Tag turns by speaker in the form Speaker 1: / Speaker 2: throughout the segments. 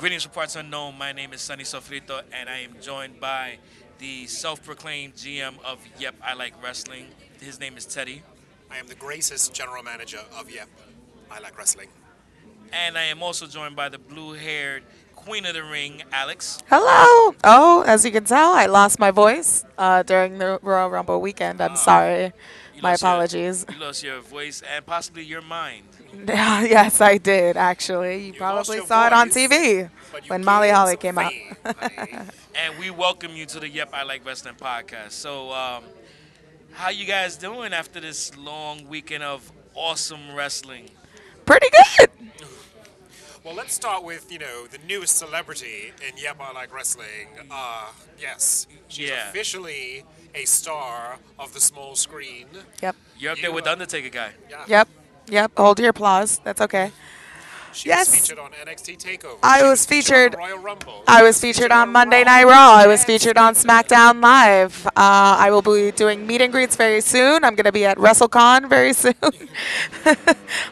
Speaker 1: Greetings from parts unknown. My name is Sonny Sofrito, and I am joined by the self-proclaimed GM of Yep, I Like Wrestling. His name is Teddy,
Speaker 2: I am the greatest general manager of Yep. I like wrestling.
Speaker 1: and I am also joined by the blue-haired Queen of the Ring, Alex.
Speaker 3: Hello. Oh, as you can tell, I lost my voice uh, during the Royal Rumble weekend. I'm sorry. My
Speaker 1: lost your-
Speaker 3: apologies.
Speaker 1: you lost your voice and possibly your mind.
Speaker 3: yes, I did actually. You,
Speaker 2: lost
Speaker 3: probably
Speaker 2: your
Speaker 3: saw it on TV when Molly Holly came out.
Speaker 1: And we welcome you to the Yep, I Like Wrestling podcast. So, um, how you guys doing after this long weekend of awesome wrestling?
Speaker 3: Pretty good.
Speaker 2: well, let's start with, you know, the newest celebrity in Yep, I Like Wrestling. Uh, yes, she's
Speaker 1: Yeah.
Speaker 2: officially a star of the small screen.
Speaker 3: Yep.
Speaker 1: You're up there
Speaker 2: You,
Speaker 1: with
Speaker 2: uh,
Speaker 1: the Undertaker guy.
Speaker 2: Yeah.
Speaker 3: Yep. Yep. Hold your applause. That's okay.
Speaker 2: She
Speaker 3: Yes.
Speaker 2: was featured on NXT TakeOver.
Speaker 3: I
Speaker 2: She
Speaker 3: was
Speaker 2: on
Speaker 3: featured-
Speaker 2: the Royal Rumble.
Speaker 3: I was featured on Monday Night Raw. I was featured on SmackDown Live. Uh, I will be doing meet and greets very soon. I'm going to be at WrestleCon very soon.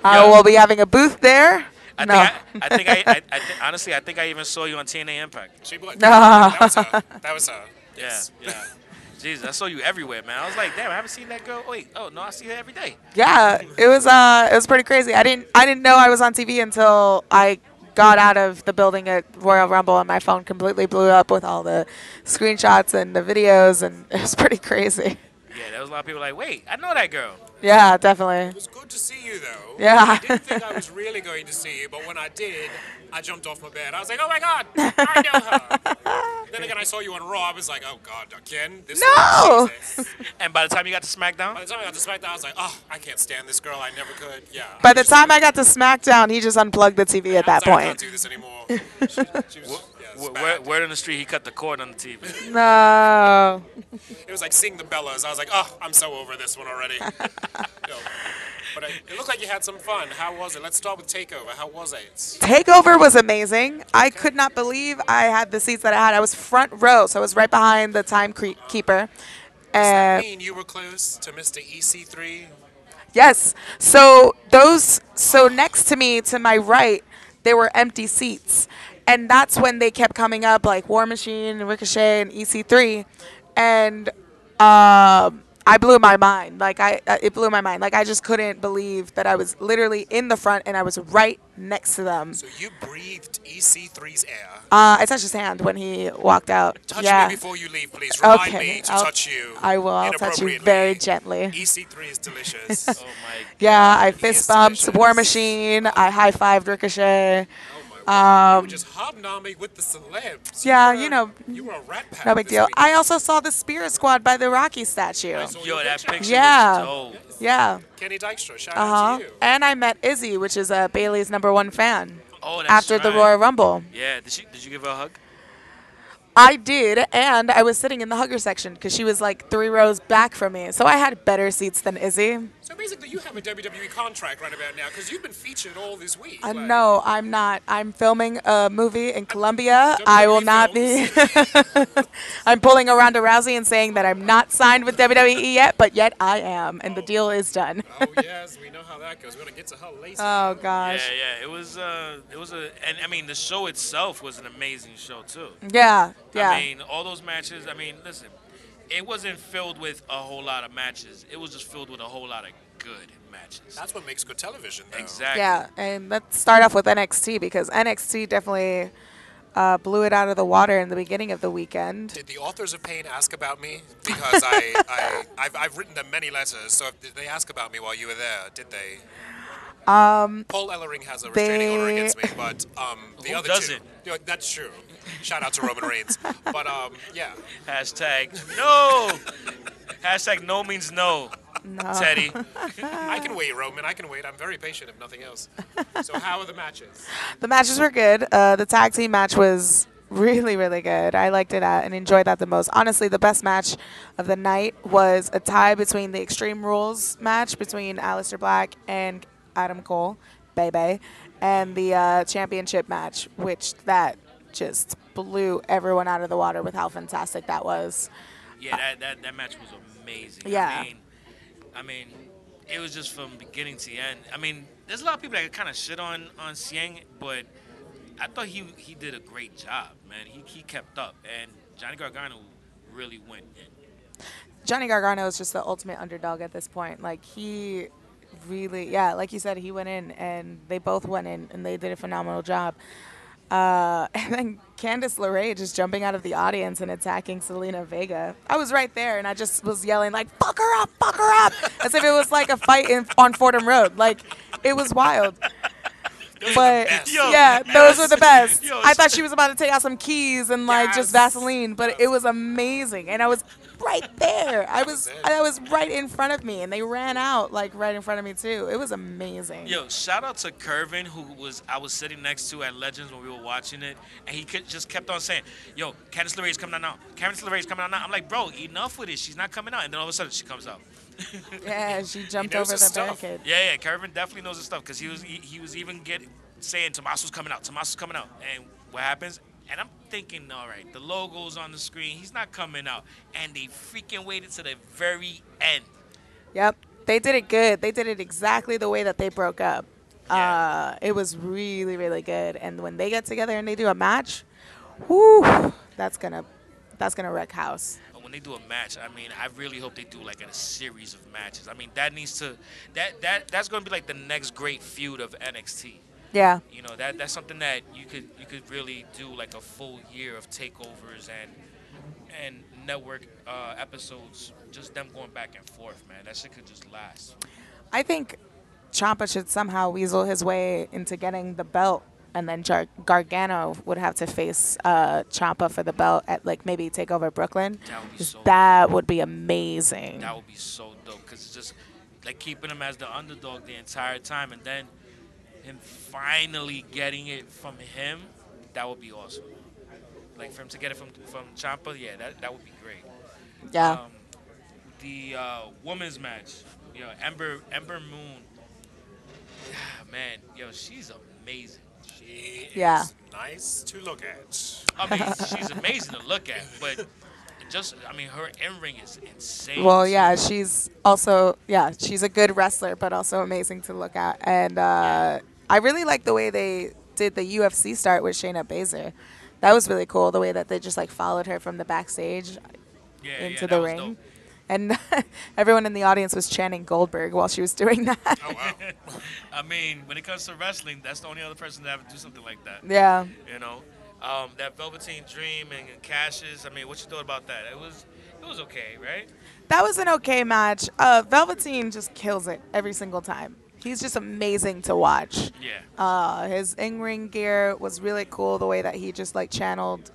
Speaker 3: I will be having a booth there.
Speaker 1: I
Speaker 3: no.
Speaker 1: think I, I think I, I, I thi- honestly I think I even saw you on TNA Impact.
Speaker 2: She was.
Speaker 3: No.
Speaker 2: That was her. That was her.
Speaker 1: Yeah,
Speaker 2: Yes.
Speaker 1: yeah. Jesus, I saw you everywhere, man. I was like, damn, I haven't seen that girl. Wait, oh no, I see her every day.
Speaker 3: yeah, it was uh, it was pretty crazy. I didn't I didn't know I was on TV until I got out of the building at Royal Rumble and my phone completely blew up with all the screenshots and the videos and it was pretty crazy.
Speaker 1: Yeah, there was a lot of people like, wait, I know that girl.
Speaker 3: Yeah, definitely.
Speaker 2: It was good to see you, though.
Speaker 3: Yeah.
Speaker 2: I didn't think I was really going to see you, but when I did, I jumped off my bed. I was like, oh my God, I know her. then again, I saw you on Raw. I was like, oh God, again? This
Speaker 3: No.
Speaker 2: Jesus.
Speaker 1: And by the time you got to SmackDown?
Speaker 2: By
Speaker 1: SmackDown,
Speaker 2: the time I got to SmackDown, I was like, oh, I can't stand this girl. I never could. Yeah.
Speaker 3: By the time I got to SmackDown, he just unplugged the TV at
Speaker 2: I
Speaker 3: that
Speaker 2: was like, I can't
Speaker 3: point.
Speaker 2: do this anymore. she, she was, yeah,
Speaker 1: word, on the street, he cut the cord on the TV.
Speaker 3: No.
Speaker 2: It was like seeing the Bellas. I was like, oh, I'm so over this one already. You know, but it looked like you had some fun. How was it? Let's start with Takeover. How was it?
Speaker 3: Takeover was amazing. I could not believe I had the seats that I had. I was front row, so I was right behind the timekeeper.
Speaker 2: Does that
Speaker 3: And
Speaker 2: mean you were close to Mr. EC3?
Speaker 3: yes, so those so next to me to my right, there were empty seats. And that's when they kept coming up like War Machine, Ricochet, and EC3. And um, I blew my mind. Like I, uh, it blew my mind. Like I just couldn't believe that I was literally in the front and I was right next to them.
Speaker 2: So you breathed EC3's air.
Speaker 3: Uh, I touched his hand when he walked out.
Speaker 2: Touch
Speaker 3: yeah.
Speaker 2: me before you leave, please. Remind
Speaker 3: Okay,
Speaker 2: me to
Speaker 3: I'll-
Speaker 2: touch you.
Speaker 3: I will. I'll touch you very gently.
Speaker 2: EC3 is delicious.
Speaker 1: Oh my
Speaker 3: Yeah, I fist bumped
Speaker 2: delicious.
Speaker 3: War Machine. I high fived Ricochet.
Speaker 2: oh my word. you were just hobnobbing with the celebs. You
Speaker 3: yeah,
Speaker 2: were-
Speaker 3: you know,
Speaker 2: You were a rat pack.
Speaker 3: No big deal.
Speaker 2: week.
Speaker 3: I also saw the Spirit Squad by the Rocky statue.
Speaker 1: Yo, that
Speaker 2: picture.
Speaker 1: picture
Speaker 3: Yeah.
Speaker 1: was.
Speaker 3: Yeah.
Speaker 2: Kenny Dykstra, shout
Speaker 3: Uh
Speaker 2: out
Speaker 3: huh.
Speaker 2: to you.
Speaker 3: And I met Izzy, which is uh, Bayley's number one fan.
Speaker 1: Oh, that's
Speaker 3: after the
Speaker 1: right.
Speaker 3: Royal Rumble.
Speaker 1: Yeah, did she? Did you give her a hug?
Speaker 3: I did, and I was sitting in the hugger section because she was like three rows back from me. So I had better seats than Izzy.
Speaker 2: So basically, you have a WWE contract right about now because you've been featured all this week.
Speaker 3: Uh,
Speaker 2: like-
Speaker 3: no, I'm not. I'm filming a movie in Colombia. I will not be. I'm pulling a Ronda Rousey and saying that I'm not signed with WWE yet, but yet I am, and the deal is done.
Speaker 2: Oh yes, we know how that goes. We're gonna get to her later.
Speaker 3: Oh
Speaker 1: Yeah,
Speaker 3: gosh.
Speaker 1: yeah. It was. Uh, it was a. And I mean, the show itself was an amazing show too.
Speaker 3: Yeah, yeah.
Speaker 1: I mean, all those matches. I mean, listen, it wasn't filled with a whole lot of matches. It was just filled with a whole lot of good matches.
Speaker 2: That's what makes good television, though.
Speaker 1: exactly.
Speaker 3: yeah, and let's start off with NXT because NXT definitely uh, blew it out of the water in the beginning of the weekend.
Speaker 2: Did the authors of Pain ask about me? Because I, I, I've, I've written them many letters. So if, did they ask about me while you were there? Did they? Um, Paul Ellering has a restraining order against me, but um, the
Speaker 1: Who
Speaker 2: other
Speaker 1: doesn't?
Speaker 2: two. You know, that's true. Shout out to Roman Reigns. But um, yeah,
Speaker 1: Hashtag no. Hashtag no means no.
Speaker 3: No.
Speaker 1: Teddy.
Speaker 2: I can wait, Roman. I can wait. I'm very patient, if nothing else. So how are the matches?
Speaker 3: The matches were good. Uh, the tag team match was really, really good. I liked it at, and enjoyed that the most. Honestly, the best match of the night was a tie between the Extreme Rules match between Aleister Black and Adam Cole, Bay Bay, and the uh, championship match, which that just blew everyone out of the water with how fantastic that was.
Speaker 1: Yeah, that, that, that match was amazing.
Speaker 3: Yeah.
Speaker 1: I mean, I mean, it was just from beginning to end. I mean, there's a lot of people that kind of shit on on Cien, but I thought he he did a great job, man. He he kept up, and Johnny Gargano really went in.
Speaker 3: Johnny Gargano is just the ultimate underdog at this point. Like he really, yeah, like you said, he went in and they both went in and they did a phenomenal job. Uh, and then Candice LeRae just jumping out of the audience and attacking Zelina Vega. I was right there and I just was yelling like "fuck her up, fuck her up," as if it was like a fight in, on Fordham Road. Like it was wild.
Speaker 2: Those are the
Speaker 3: But.
Speaker 1: Yo,
Speaker 3: yeah, those were the best.
Speaker 1: Yo,
Speaker 3: I thought she was about to take out some keys and like just Vaseline, but it was amazing, and I was right there. I was. I was right in front of me, and they ran out like right in front of me too. It was amazing.
Speaker 1: Yo, shout out to Curvin, who was I was sitting next to at Legends when we were watching it, and he could, just kept on saying, "Yo, Candice LeRae's coming out now. Candice LeRae's coming out now." I'm like, "Bro, enough with it. She's not coming out." And then all of a sudden, she comes out.
Speaker 3: Yeah, she jumped over the
Speaker 2: stuff.
Speaker 3: barricade.
Speaker 1: Yeah, yeah, Kevin definitely knows his stuff because he was he, he was even getting saying Tommaso's coming out, Tommaso's coming out, and what happens? And I'm thinking, all right, the logo's on the screen, he's not coming out, and they freaking waited to the very end.
Speaker 3: Yep, they did it good. They did it exactly the way that they broke up.
Speaker 1: Yeah.
Speaker 3: Uh, it was really, really good. And when they get together and they do a match, whoo, that's gonna, that's gonna wreck house.
Speaker 1: When they do a match, I mean, I really hope they do like a series of matches. I mean, that needs to that that that's going to be like the next great feud of NXT.
Speaker 3: Yeah.
Speaker 1: You know, that that's something that you could you could really do like a full year of takeovers and and network uh, episodes, just them going back and forth, man. That shit could just last.
Speaker 3: I think Ciampa should somehow weasel his way into getting the belt, and then Gargano would have to face uh, Ciampa for the belt at like maybe take over Brooklyn.
Speaker 1: That would be so
Speaker 3: That would be amazing.
Speaker 1: That would be so dope because it's just like keeping him as the underdog the entire time, and then him finally getting it from him. That would be awesome. Like for him to get it from from Ciampa, yeah, that that would be great.
Speaker 3: yeah.
Speaker 1: Um, the uh, women's match, you know, Ember Ember Moon. Man, yo, she's amazing.
Speaker 2: She is
Speaker 3: Yeah.
Speaker 2: nice to look at.
Speaker 1: I mean, she's amazing to look at, but just I mean, her in ring is insane.
Speaker 3: Well, yeah, she's also yeah, she's a good wrestler, but also amazing to look at. And uh, I really like the way they did the UFC start with Shayna Baszler. That was really cool. The way that they just like followed her from the backstage
Speaker 1: yeah,
Speaker 3: into
Speaker 1: yeah,
Speaker 3: the ring,
Speaker 1: dope.
Speaker 3: And everyone in the audience was chanting Goldberg while she was doing that.
Speaker 2: Oh wow.
Speaker 1: I mean, when it comes to wrestling, that's the only other person that ever do something like that.
Speaker 3: yeah,
Speaker 1: You know, um, that Velveteen Dream and Cassius. I mean, what you thought about that? It was, it was okay, right?
Speaker 3: that was an okay match. Uh, Velveteen just kills it every single time. He's just amazing to watch.
Speaker 1: Yeah.
Speaker 3: Uh, his in-ring gear was really cool. The way that he just like channeled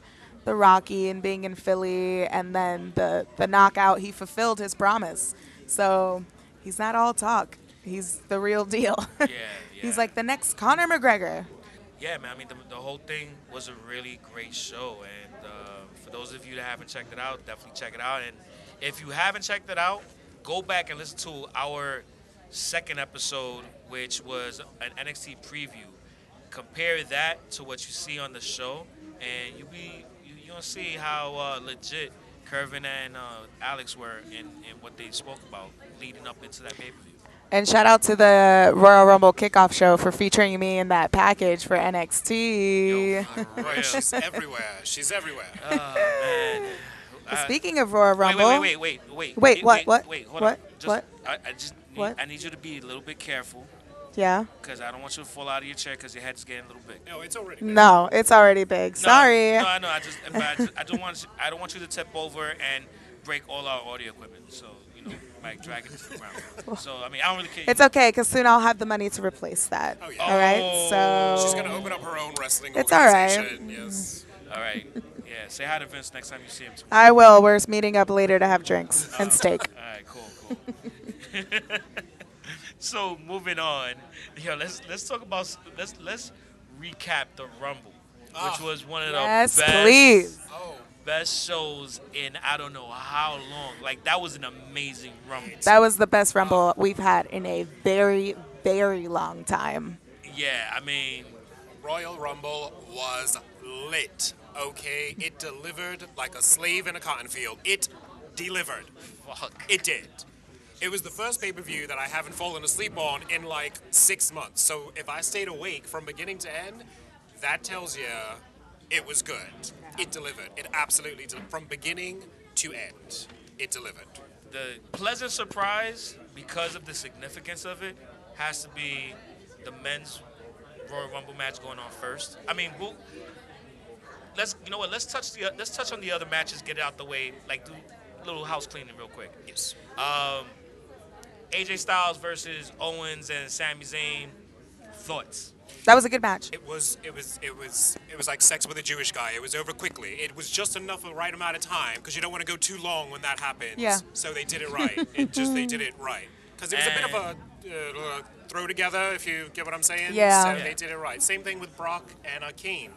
Speaker 3: the Rocky and being in Philly, and then the the knockout, he fulfilled his promise. So he's not all talk. He's the real deal.
Speaker 1: Yeah,
Speaker 3: he's like the next Conor McGregor.
Speaker 1: Yeah, man. I mean, the, the whole thing was a really great show, and uh, for those of you that haven't checked it out, definitely check it out. And if you haven't checked it out, go back and listen to our second episode, which was an NXT preview. Compare that to what you see on the show, and you'll be gonna see how uh, legit Curvin and uh, Alex were in, in what they spoke about leading up into that pay per view.
Speaker 3: And shout out to the Royal Rumble kickoff show for featuring me in that package for NXT.
Speaker 2: Boy, she's everywhere. She's everywhere.
Speaker 1: Oh man. Uh,
Speaker 3: Speaking of Royal Rumble,
Speaker 1: wait, wait, wait, wait, wait.
Speaker 3: Wait, what, what,
Speaker 1: Wait, hold
Speaker 3: what,
Speaker 1: on. Just,
Speaker 3: what,
Speaker 1: I, I just need,
Speaker 3: what?
Speaker 1: I need you to be a little bit careful
Speaker 3: yeah.
Speaker 1: because I don't want you to fall out of your chair because your head's getting a little big.
Speaker 2: No, it's already.
Speaker 3: No, it's already big.
Speaker 1: No,
Speaker 3: Sorry.
Speaker 1: No, I know. I just, I, just, I don't want, I don't want you to tip over and break all our audio equipment. So you know, like drag it to the ground. So I mean, I don't really care.
Speaker 3: It's okay, because soon I'll have the money to replace that.
Speaker 2: Oh, yeah.
Speaker 3: All right,
Speaker 1: Oh.
Speaker 3: so
Speaker 2: She's gonna open up her own wrestling
Speaker 3: It's all right.
Speaker 2: Yes.
Speaker 1: all right. Yeah. Say hi to Vince next time you see him. Tomorrow.
Speaker 3: I will. We're meeting up later to have drinks and steak.
Speaker 1: All right, cool, cool. so moving on, yo, let's let's talk about let's let's recap the Rumble, which
Speaker 2: Ah.
Speaker 1: was one of the
Speaker 3: Yes,
Speaker 1: best
Speaker 3: please.
Speaker 2: Oh,
Speaker 1: best shows in I don't know how long. Like that was an amazing Rumble.
Speaker 3: That was the best Rumble we've had in a very, very long time.
Speaker 1: yeah, I mean,
Speaker 2: Royal Rumble was lit. Okay, it delivered like a slave in a cotton field. It delivered.
Speaker 1: fuck.
Speaker 2: It did. It was the first pay per view that I haven't fallen asleep on in like six months. So if I stayed awake from beginning to end, that tells you it was good. It delivered. It absolutely delivered. From beginning to end, it delivered.
Speaker 1: The pleasant surprise, because of the significance of it, has to be the men's Royal Rumble match going on first. I mean, we'll, let's you know what? Let's touch the let's touch on the other matches. Get it out the way. Like do a little house cleaning real quick.
Speaker 2: Yes.
Speaker 1: Um, AJ Styles versus Owens and Sami Zayn. Thoughts?
Speaker 3: That was a good match.
Speaker 2: It was it was it was it was like sex with a Jewish guy. It was over quickly. It was just enough of the right amount of time because you don't want to go too long when that happens.
Speaker 3: Yeah.
Speaker 2: So they did it right. it just they did it right because it was a bit of a uh, throw together if you get what I'm saying.
Speaker 3: Yeah.
Speaker 2: So
Speaker 1: Yeah.
Speaker 2: they did it right. Same thing with Brock and uh, Kane.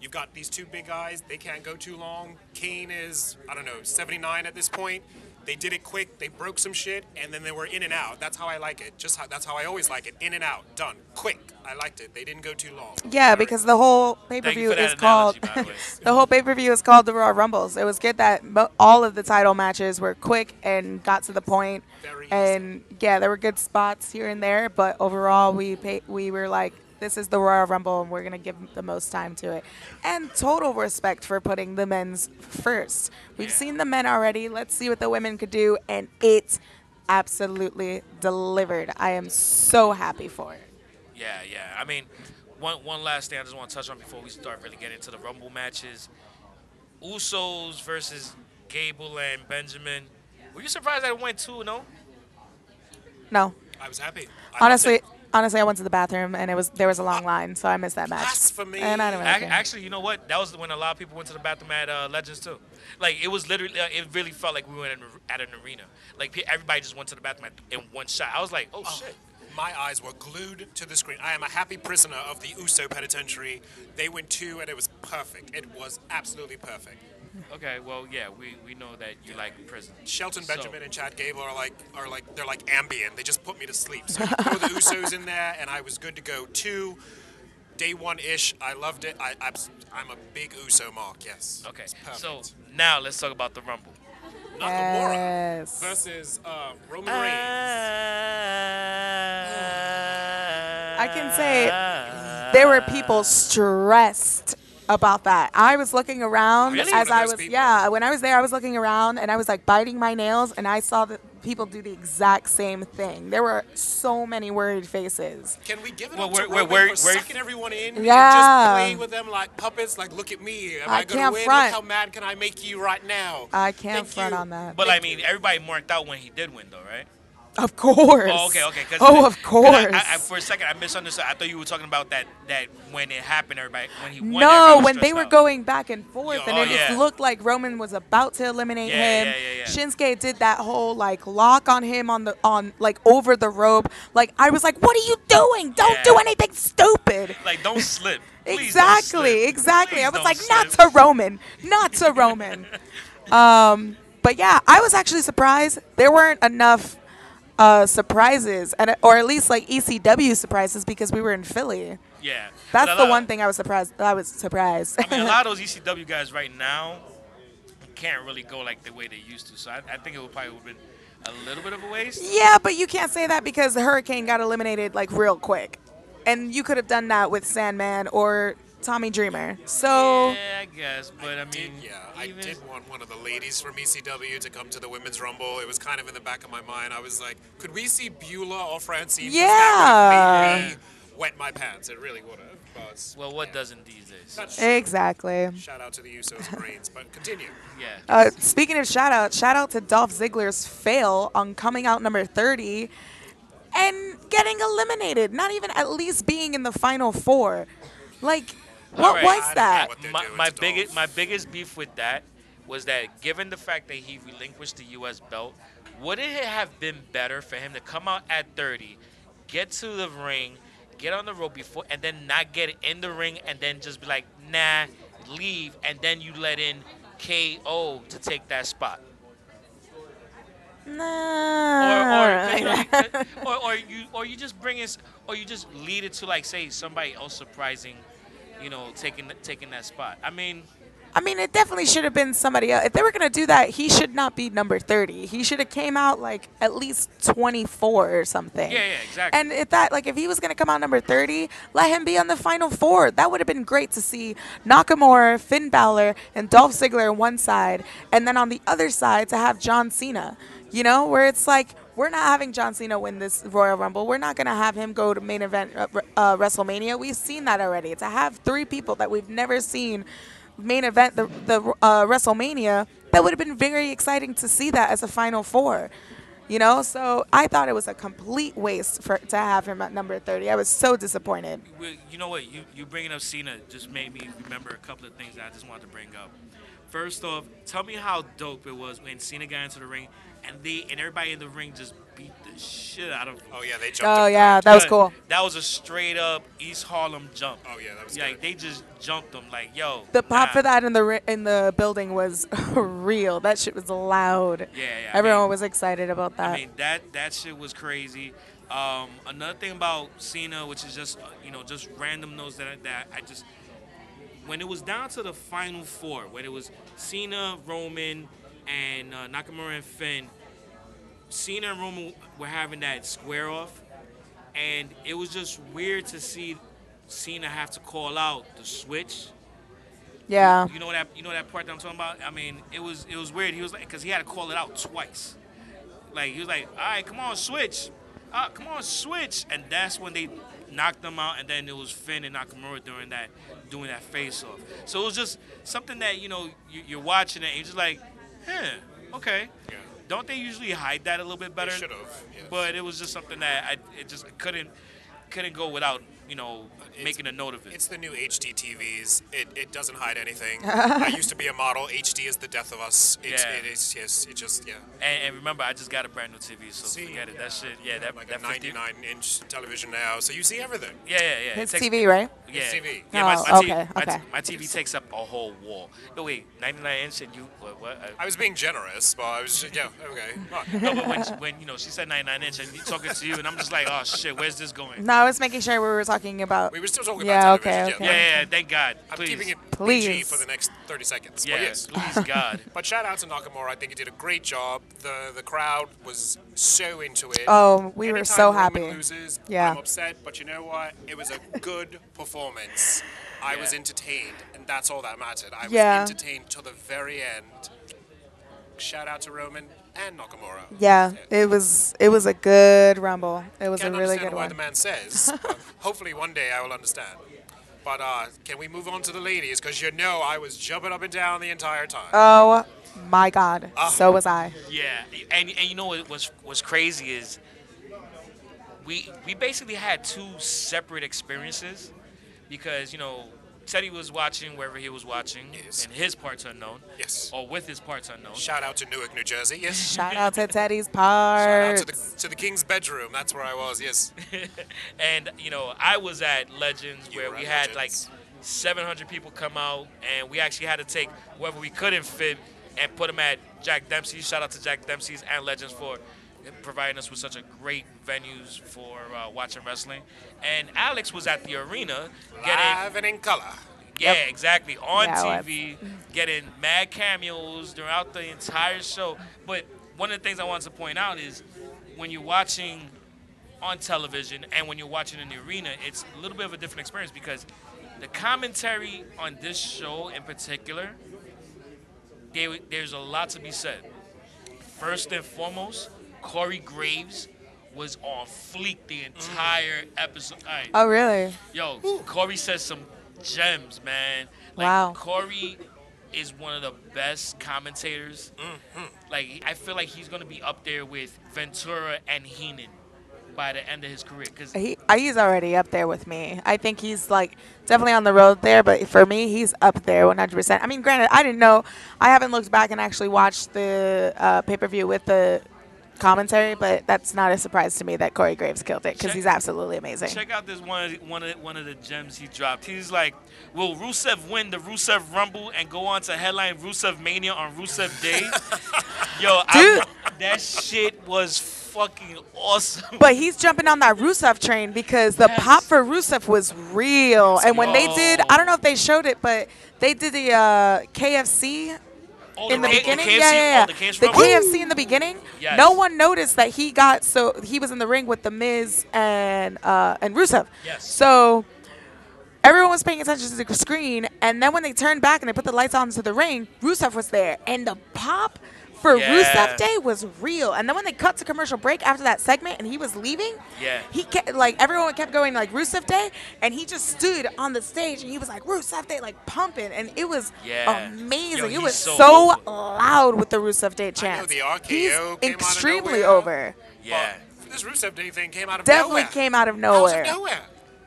Speaker 2: You've got these two big guys. They can't go too long. Kane is I don't know 79 at this point. They did it quick. They broke some shit, and then they were in and out. That's how I like it. Just how, that's how I always like it. In and out, done, quick. I liked it. They didn't go too long.
Speaker 3: Yeah, because the whole pay per view
Speaker 1: is that
Speaker 3: is called.
Speaker 1: analogy, the
Speaker 3: whole pay per view is called the Royal Rumbles. It was good that all of the title matches were quick and got to the point.
Speaker 2: Very easy.
Speaker 3: And yeah, there were good spots here and there, but overall, we pay, we were like, this is the Royal Rumble, and we're gonna give the most time to it. And total respect for putting the men's first. We've
Speaker 1: Yeah.
Speaker 3: seen the men already. Let's see what the women could do, and it absolutely delivered. I am so happy for it.
Speaker 1: Yeah, yeah. I mean, one one last thing I just want to touch on before we start really getting into the Rumble matches. Usos versus Gable and Benjamin. Were you surprised that it went 2 no?
Speaker 3: No,
Speaker 2: I was happy. I
Speaker 3: honestly. Honestly, I went to the bathroom and it was there was a long line, so I missed that match.
Speaker 2: Blasphemy.
Speaker 3: And I don't
Speaker 1: Ac-
Speaker 3: really care.
Speaker 1: Actually, you know what? That was when a lot of people went to the bathroom at uh, Legends too. Like it was literally, uh, it really felt like we were in, at an arena. Like pe- everybody just went to the bathroom at, in one shot. I was like, oh, shit.
Speaker 2: My eyes were glued to the screen. I am a happy prisoner of the Uso Penitentiary. They went two, and it was perfect. It was absolutely perfect.
Speaker 1: Okay, well, yeah, we, we know that you like prison.
Speaker 2: Shelton
Speaker 1: So-
Speaker 2: Benjamin and Chad Gable are like are like they're like Ambien. They just put me to sleep. So you throw the Usos in there, and I was good to go. Two, day one ish. I loved it. I, I am a big Uso mark. Yes.
Speaker 1: Okay, so now let's talk about the Rumble.
Speaker 2: Nakamura
Speaker 3: Yes.
Speaker 2: versus uh, Roman Reigns.
Speaker 3: I can say there were people stressed about that. I was looking around
Speaker 1: Really?
Speaker 3: as I was
Speaker 2: people?
Speaker 3: yeah, when I was there I was looking around and I was like biting my nails and I saw that people do the exact same thing. There were so many worried faces.
Speaker 2: Can we give it
Speaker 1: Well,
Speaker 2: up to
Speaker 1: we're- we're- we're-
Speaker 2: for
Speaker 1: we're-
Speaker 2: sucking everyone in and
Speaker 3: Yeah.
Speaker 2: just playing with them like puppets? Like, look at me. Am
Speaker 3: I
Speaker 2: I, gonna
Speaker 3: can't
Speaker 2: win?
Speaker 3: front.
Speaker 2: Look how mad can I make you right now?
Speaker 3: I can't
Speaker 2: Thank
Speaker 3: front
Speaker 2: you.
Speaker 3: on that.
Speaker 1: But
Speaker 2: Thank
Speaker 1: I mean,
Speaker 2: you.
Speaker 1: everybody marked out when he did win, though, right?
Speaker 3: Of course.
Speaker 1: Oh, okay, okay.
Speaker 3: oh, of course.
Speaker 1: I, I, for a second, I misunderstood. I thought you were talking about that that when it happened, everybody when he won.
Speaker 3: no, when they were
Speaker 1: out.
Speaker 3: going back and forth, and
Speaker 1: Oh,
Speaker 3: it just looked like Roman was about to eliminate
Speaker 1: Yeah,
Speaker 3: him.
Speaker 1: yeah, yeah, yeah.
Speaker 3: Shinsuke did that whole like lock on him on the on like over the rope. Like I was like, "What are you doing? Don't
Speaker 1: Yeah.
Speaker 3: do anything stupid."
Speaker 1: like, don't slip. Don't
Speaker 3: exactly,
Speaker 1: slip.
Speaker 3: exactly.
Speaker 1: Please
Speaker 3: I was like,
Speaker 1: slip.
Speaker 3: "Not to Roman, not to Roman." um, but yeah, I was actually surprised there weren't enough uh, surprises, and or at least like ECW surprises because we were in Philly.
Speaker 1: Yeah,
Speaker 3: That's the one thing I was surprised. I was surprised.
Speaker 1: I mean, a lot of those ECW guys right now can't really go like the way they used to. So I, I think it would probably have been a little bit of a waste.
Speaker 3: yeah, but you can't say that because the Hurricane got eliminated like real quick, and you could have done that with Sandman or Tommy Dreamer. So
Speaker 1: Yeah, I guess. But I,
Speaker 2: did,
Speaker 1: mean,
Speaker 2: yeah, I did want one of the ladies from ECW to come to the Women's Rumble. It was kind of in the back of my mind. I was like, could we see Beulah or Francine? 'Cause That would have made me wet my pants. It really would have. But
Speaker 1: Well, what doesn't these days?
Speaker 2: that's
Speaker 3: exactly.
Speaker 2: Shout out to the Usos and Reigns. But continue.
Speaker 1: Yeah.
Speaker 3: Uh, speaking of shout out, shout out to Dolph Ziggler's fail on coming out number 30 and getting eliminated, not even at least being in the final four. Like, what
Speaker 1: All right.
Speaker 3: was that?
Speaker 2: what
Speaker 1: my, my biggest my biggest beef with that was that given the fact that he relinquished the U.S. belt, wouldn't it have been better for him to come out at 30, get to the ring, get on the rope before, and then not get in the ring, and then just be like, nah, leave, and then you let in KO to take that spot, or or,
Speaker 3: Nah.
Speaker 1: you know, or, or you or you just bring it, or you just lead it to like say somebody else surprising, you know, taking taking that spot. I mean.
Speaker 3: I mean, it definitely should have been somebody else. If they were gonna do that, he should not be number thirty. He should have came out like at least twenty four or something.
Speaker 1: Yeah, yeah, exactly.
Speaker 3: And if that, like, if he was gonna come out number thirty, let him be on the final four. That would have been great to see Nakamura, Finn Balor, and Dolph Ziggler on one side, and then on the other side to have John Cena. You know, where it's like we're not having John Cena win this Royal Rumble. We're not gonna have him go to main event uh, uh, WrestleMania. We've seen that already. To have three people that we've never seen main event the the uh, WrestleMania, that would have been very exciting to see that as a final four. You know, so I thought it was a complete waste for to have him at number 30. I was so disappointed.
Speaker 1: You know what? You you bringing up Cena just made me remember a couple of things that I just wanted to bring up. First off, tell me how dope it was when Cena got into the ring and they and everybody in the ring just beat the shit out of him.
Speaker 2: Oh yeah, they jumped.
Speaker 3: Oh yeah, that was cool.
Speaker 1: That was a straight up East Harlem jump.
Speaker 2: Oh yeah, that was
Speaker 1: Like
Speaker 2: good.
Speaker 1: they just jumped them. Like yo.
Speaker 3: The pop
Speaker 1: nah.
Speaker 3: for that in the in the building was real. That shit was loud.
Speaker 1: Yeah, yeah, I
Speaker 3: Everyone
Speaker 1: mean-
Speaker 3: was excited about that.
Speaker 1: I mean that that shit was crazy. Um, another thing about Cena, which is just uh, you know just random notes that I, that I just when it was down to the final four, when it was Cena, Roman, and uh, Nakamura and Finn, Cena and Roman were having that square off, and it was just weird to see Cena have to call out the switch.
Speaker 3: yeah.
Speaker 1: You know that you know that part that I'm talking about. I mean, it was it was weird. He was like, because he had to call it out twice. Like he was like, "All right, come on, switch. Uh, come on, switch." And that's when they knocked them out. And then it was Finn and Nakamura doing that, doing that face off. So it was just something that you know you, you're watching it and you're just like, "Huh, okay."
Speaker 2: Yeah.
Speaker 1: Don't they usually hide that a little bit better?
Speaker 2: Should have. Yes.
Speaker 1: But it was just something that I it just couldn't couldn't go without you know
Speaker 2: It's-
Speaker 1: making a note of it.
Speaker 2: It's the new HD TVs. It, it doesn't hide anything. I used to be a model. HD is the death of us. It's,
Speaker 1: Yeah.
Speaker 2: It is yes. It just yeah.
Speaker 1: And, and remember, I just got a brand new TV, so
Speaker 2: See,
Speaker 1: forget it. That shit, yeah, that,
Speaker 2: like
Speaker 1: that
Speaker 2: a
Speaker 1: 50
Speaker 2: 99 inch television now, so you see everything.
Speaker 1: Yeah, yeah, yeah.
Speaker 3: His
Speaker 1: It
Speaker 3: TV, right?
Speaker 1: Yeah,
Speaker 2: It's TV.
Speaker 1: Yeah, my,
Speaker 3: Oh,
Speaker 1: my,
Speaker 3: okay,
Speaker 1: TV, my,
Speaker 3: okay.
Speaker 1: my TV takes up a whole wall. No, wait, 99 inch and you what? what
Speaker 2: I was being generous, but I was yeah okay.
Speaker 1: No, but when, she- when you know she said 99 inch and talking to you, and I'm just like, oh shit, where's this going?
Speaker 3: No, I was making sure we were talking about.
Speaker 2: We were still talking
Speaker 3: Yeah,
Speaker 2: about television.
Speaker 3: okay,
Speaker 1: Yeah,
Speaker 3: okay.
Speaker 1: yeah, yeah, thank God.
Speaker 2: I'm
Speaker 1: Please.
Speaker 2: keeping it PG
Speaker 3: Please.
Speaker 2: for the next 30 seconds.
Speaker 1: Yeah,
Speaker 2: yes.
Speaker 1: please God.
Speaker 2: But shout out to Nakamura. I think he did a great job. The the crowd was so into it.
Speaker 3: Oh, we were so
Speaker 2: Roman
Speaker 3: happy.
Speaker 2: Loses,
Speaker 3: Yeah.
Speaker 2: I'm upset, but you know what? It was a good performance. I was entertained, and that's all that mattered. I was
Speaker 3: Yeah.
Speaker 2: entertained till the very end. Shout out to Roman and Nakamura.
Speaker 3: Yeah, it was it was a good rumble. It was
Speaker 2: Can't
Speaker 3: a really
Speaker 2: understand
Speaker 3: good
Speaker 2: why
Speaker 3: one.
Speaker 2: the man says. but hopefully, one day I will understand. But uh, can we move on to the ladies? Because you know I was jumping up and down the entire time.
Speaker 3: Oh my God,
Speaker 2: Ah.
Speaker 3: so was I.
Speaker 1: Yeah, and and you know what what's what's crazy is we we basically had two separate experiences because you know Teddy was watching wherever he was watching
Speaker 2: Yes.
Speaker 1: and his parts unknown
Speaker 2: yes.
Speaker 1: or with his parts unknown.
Speaker 2: Shout out to Newark, New Jersey. Yes.
Speaker 3: Shout out to Teddy's parts.
Speaker 2: Shout out to the to the king's bedroom. That's where I was. Yes.
Speaker 1: And you know, I was at Legends
Speaker 2: You
Speaker 1: where we had
Speaker 2: Legends.
Speaker 1: like 700 people come out, and we actually had to take whoever we couldn't fit and put them at Jack Dempsey. Shout out to Jack Dempsey's and Legends for providing us with such a great venues for uh, watching wrestling. And Alex was at the arena getting
Speaker 2: Live and in color.
Speaker 1: yeah, exactly. On
Speaker 3: Yeah, it
Speaker 1: TV, getting mad cameos throughout the entire show. But one of the things I wanted to point out is when you're watching on television and when you're watching in the arena, it's a little bit of a different experience because the commentary on this show in particular, there, there's a lot to be said. First and foremost, Corey Graves was on fleek the entire episode. All right,
Speaker 3: Oh really?
Speaker 1: Yo, Corey says some gems, man. Like,
Speaker 3: Wow.
Speaker 1: Corey is one of the best commentators.
Speaker 2: Mm-hmm.
Speaker 1: Like, I feel like he's gonna be up there with Ventura and Heenan by the end of his career. Cause
Speaker 3: He uh, he's already up there with me. I think he's like definitely on the road there, but for me, he's up there 100%. I mean, granted, I didn't know. I haven't looked back and actually watched the uh, pay per view with the commentary, but that's not a surprise to me that Corey Graves killed it because he's absolutely amazing.
Speaker 1: check out this one one of one of the gems he dropped. He's like, "Will Rusev win the Rusev Rumble and go on to headline Rusev Mania on Rusev Day?" Yo,
Speaker 3: Dude,
Speaker 1: I, that shit was fucking awesome.
Speaker 3: But he's jumping on that Rusev train because the
Speaker 1: Yes.
Speaker 3: pop for Rusev was real. And when they did. I don't know if they showed it, but they did the uh, KFC
Speaker 1: Oh,
Speaker 3: in the
Speaker 1: K-
Speaker 3: beginning.
Speaker 1: KFC,
Speaker 3: yeah, yeah, yeah.
Speaker 1: The KFC,
Speaker 3: the? KFC in the beginning.
Speaker 1: Yes.
Speaker 3: No one noticed that he got so he was in the ring with the Miz and uh, and Rusev.
Speaker 1: Yes.
Speaker 3: So everyone was paying attention to the screen, and then when they turned back and they put the lights on to the ring, Rusev was there, and the pop for
Speaker 1: Yeah.
Speaker 3: Rusev Day was real. And then when they cut to commercial break after that segment and he was leaving,
Speaker 1: Yeah.
Speaker 3: he kept like everyone kept going like Rusev Day, and he just stood on the stage and he was like Rusev Day, like pumping, and it was
Speaker 1: Yeah.
Speaker 3: amazing.
Speaker 1: Yo,
Speaker 3: it was
Speaker 1: so
Speaker 3: so, loud with the Rusev Day chant.
Speaker 2: the RKO
Speaker 3: He's
Speaker 2: came out of
Speaker 3: extremely over.
Speaker 1: Yeah.
Speaker 2: Well, this Rusev Day thing came out of
Speaker 3: Definitely
Speaker 2: nowhere.
Speaker 3: came out of
Speaker 2: Out
Speaker 3: nowhere.
Speaker 2: of nowhere.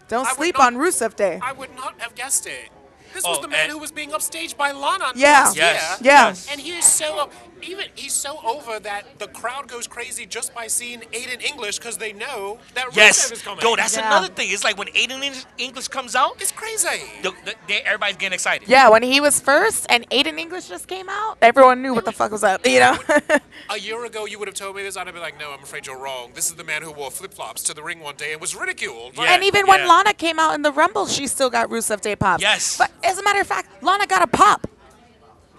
Speaker 3: Don't
Speaker 2: I
Speaker 3: sleep
Speaker 2: not-
Speaker 3: on Rusev Day.
Speaker 2: I would not have guessed it. This
Speaker 1: Oh,
Speaker 2: was the man
Speaker 1: and-
Speaker 2: who was being upstaged by Lana
Speaker 3: Yeah.
Speaker 2: last
Speaker 1: Yes.
Speaker 2: year.
Speaker 3: Yeah.
Speaker 1: Yes.
Speaker 2: And he is so even he's so over that the crowd goes crazy just by seeing Aiden English because they know that Rusev
Speaker 1: Yes.
Speaker 2: is coming.
Speaker 1: Yo, that's
Speaker 3: Yeah.
Speaker 1: another thing. It's like when Aiden Eng- English comes out,
Speaker 2: it's crazy.
Speaker 1: the, the, they, everybody's getting excited.
Speaker 3: Yeah, when he was first and Aiden English just came out, everyone knew what the fuck was up, you know?
Speaker 2: A year ago, you would have told me this, I'd have been like, "No, I'm afraid you're wrong. This is the man who wore flip flops to the ring one day and was ridiculed."
Speaker 1: Yeah.
Speaker 3: and even when. Lana came out in the Rumble, she still got Rusev Day pops.
Speaker 1: Yes.
Speaker 3: But as a matter of fact, Lana got a pop.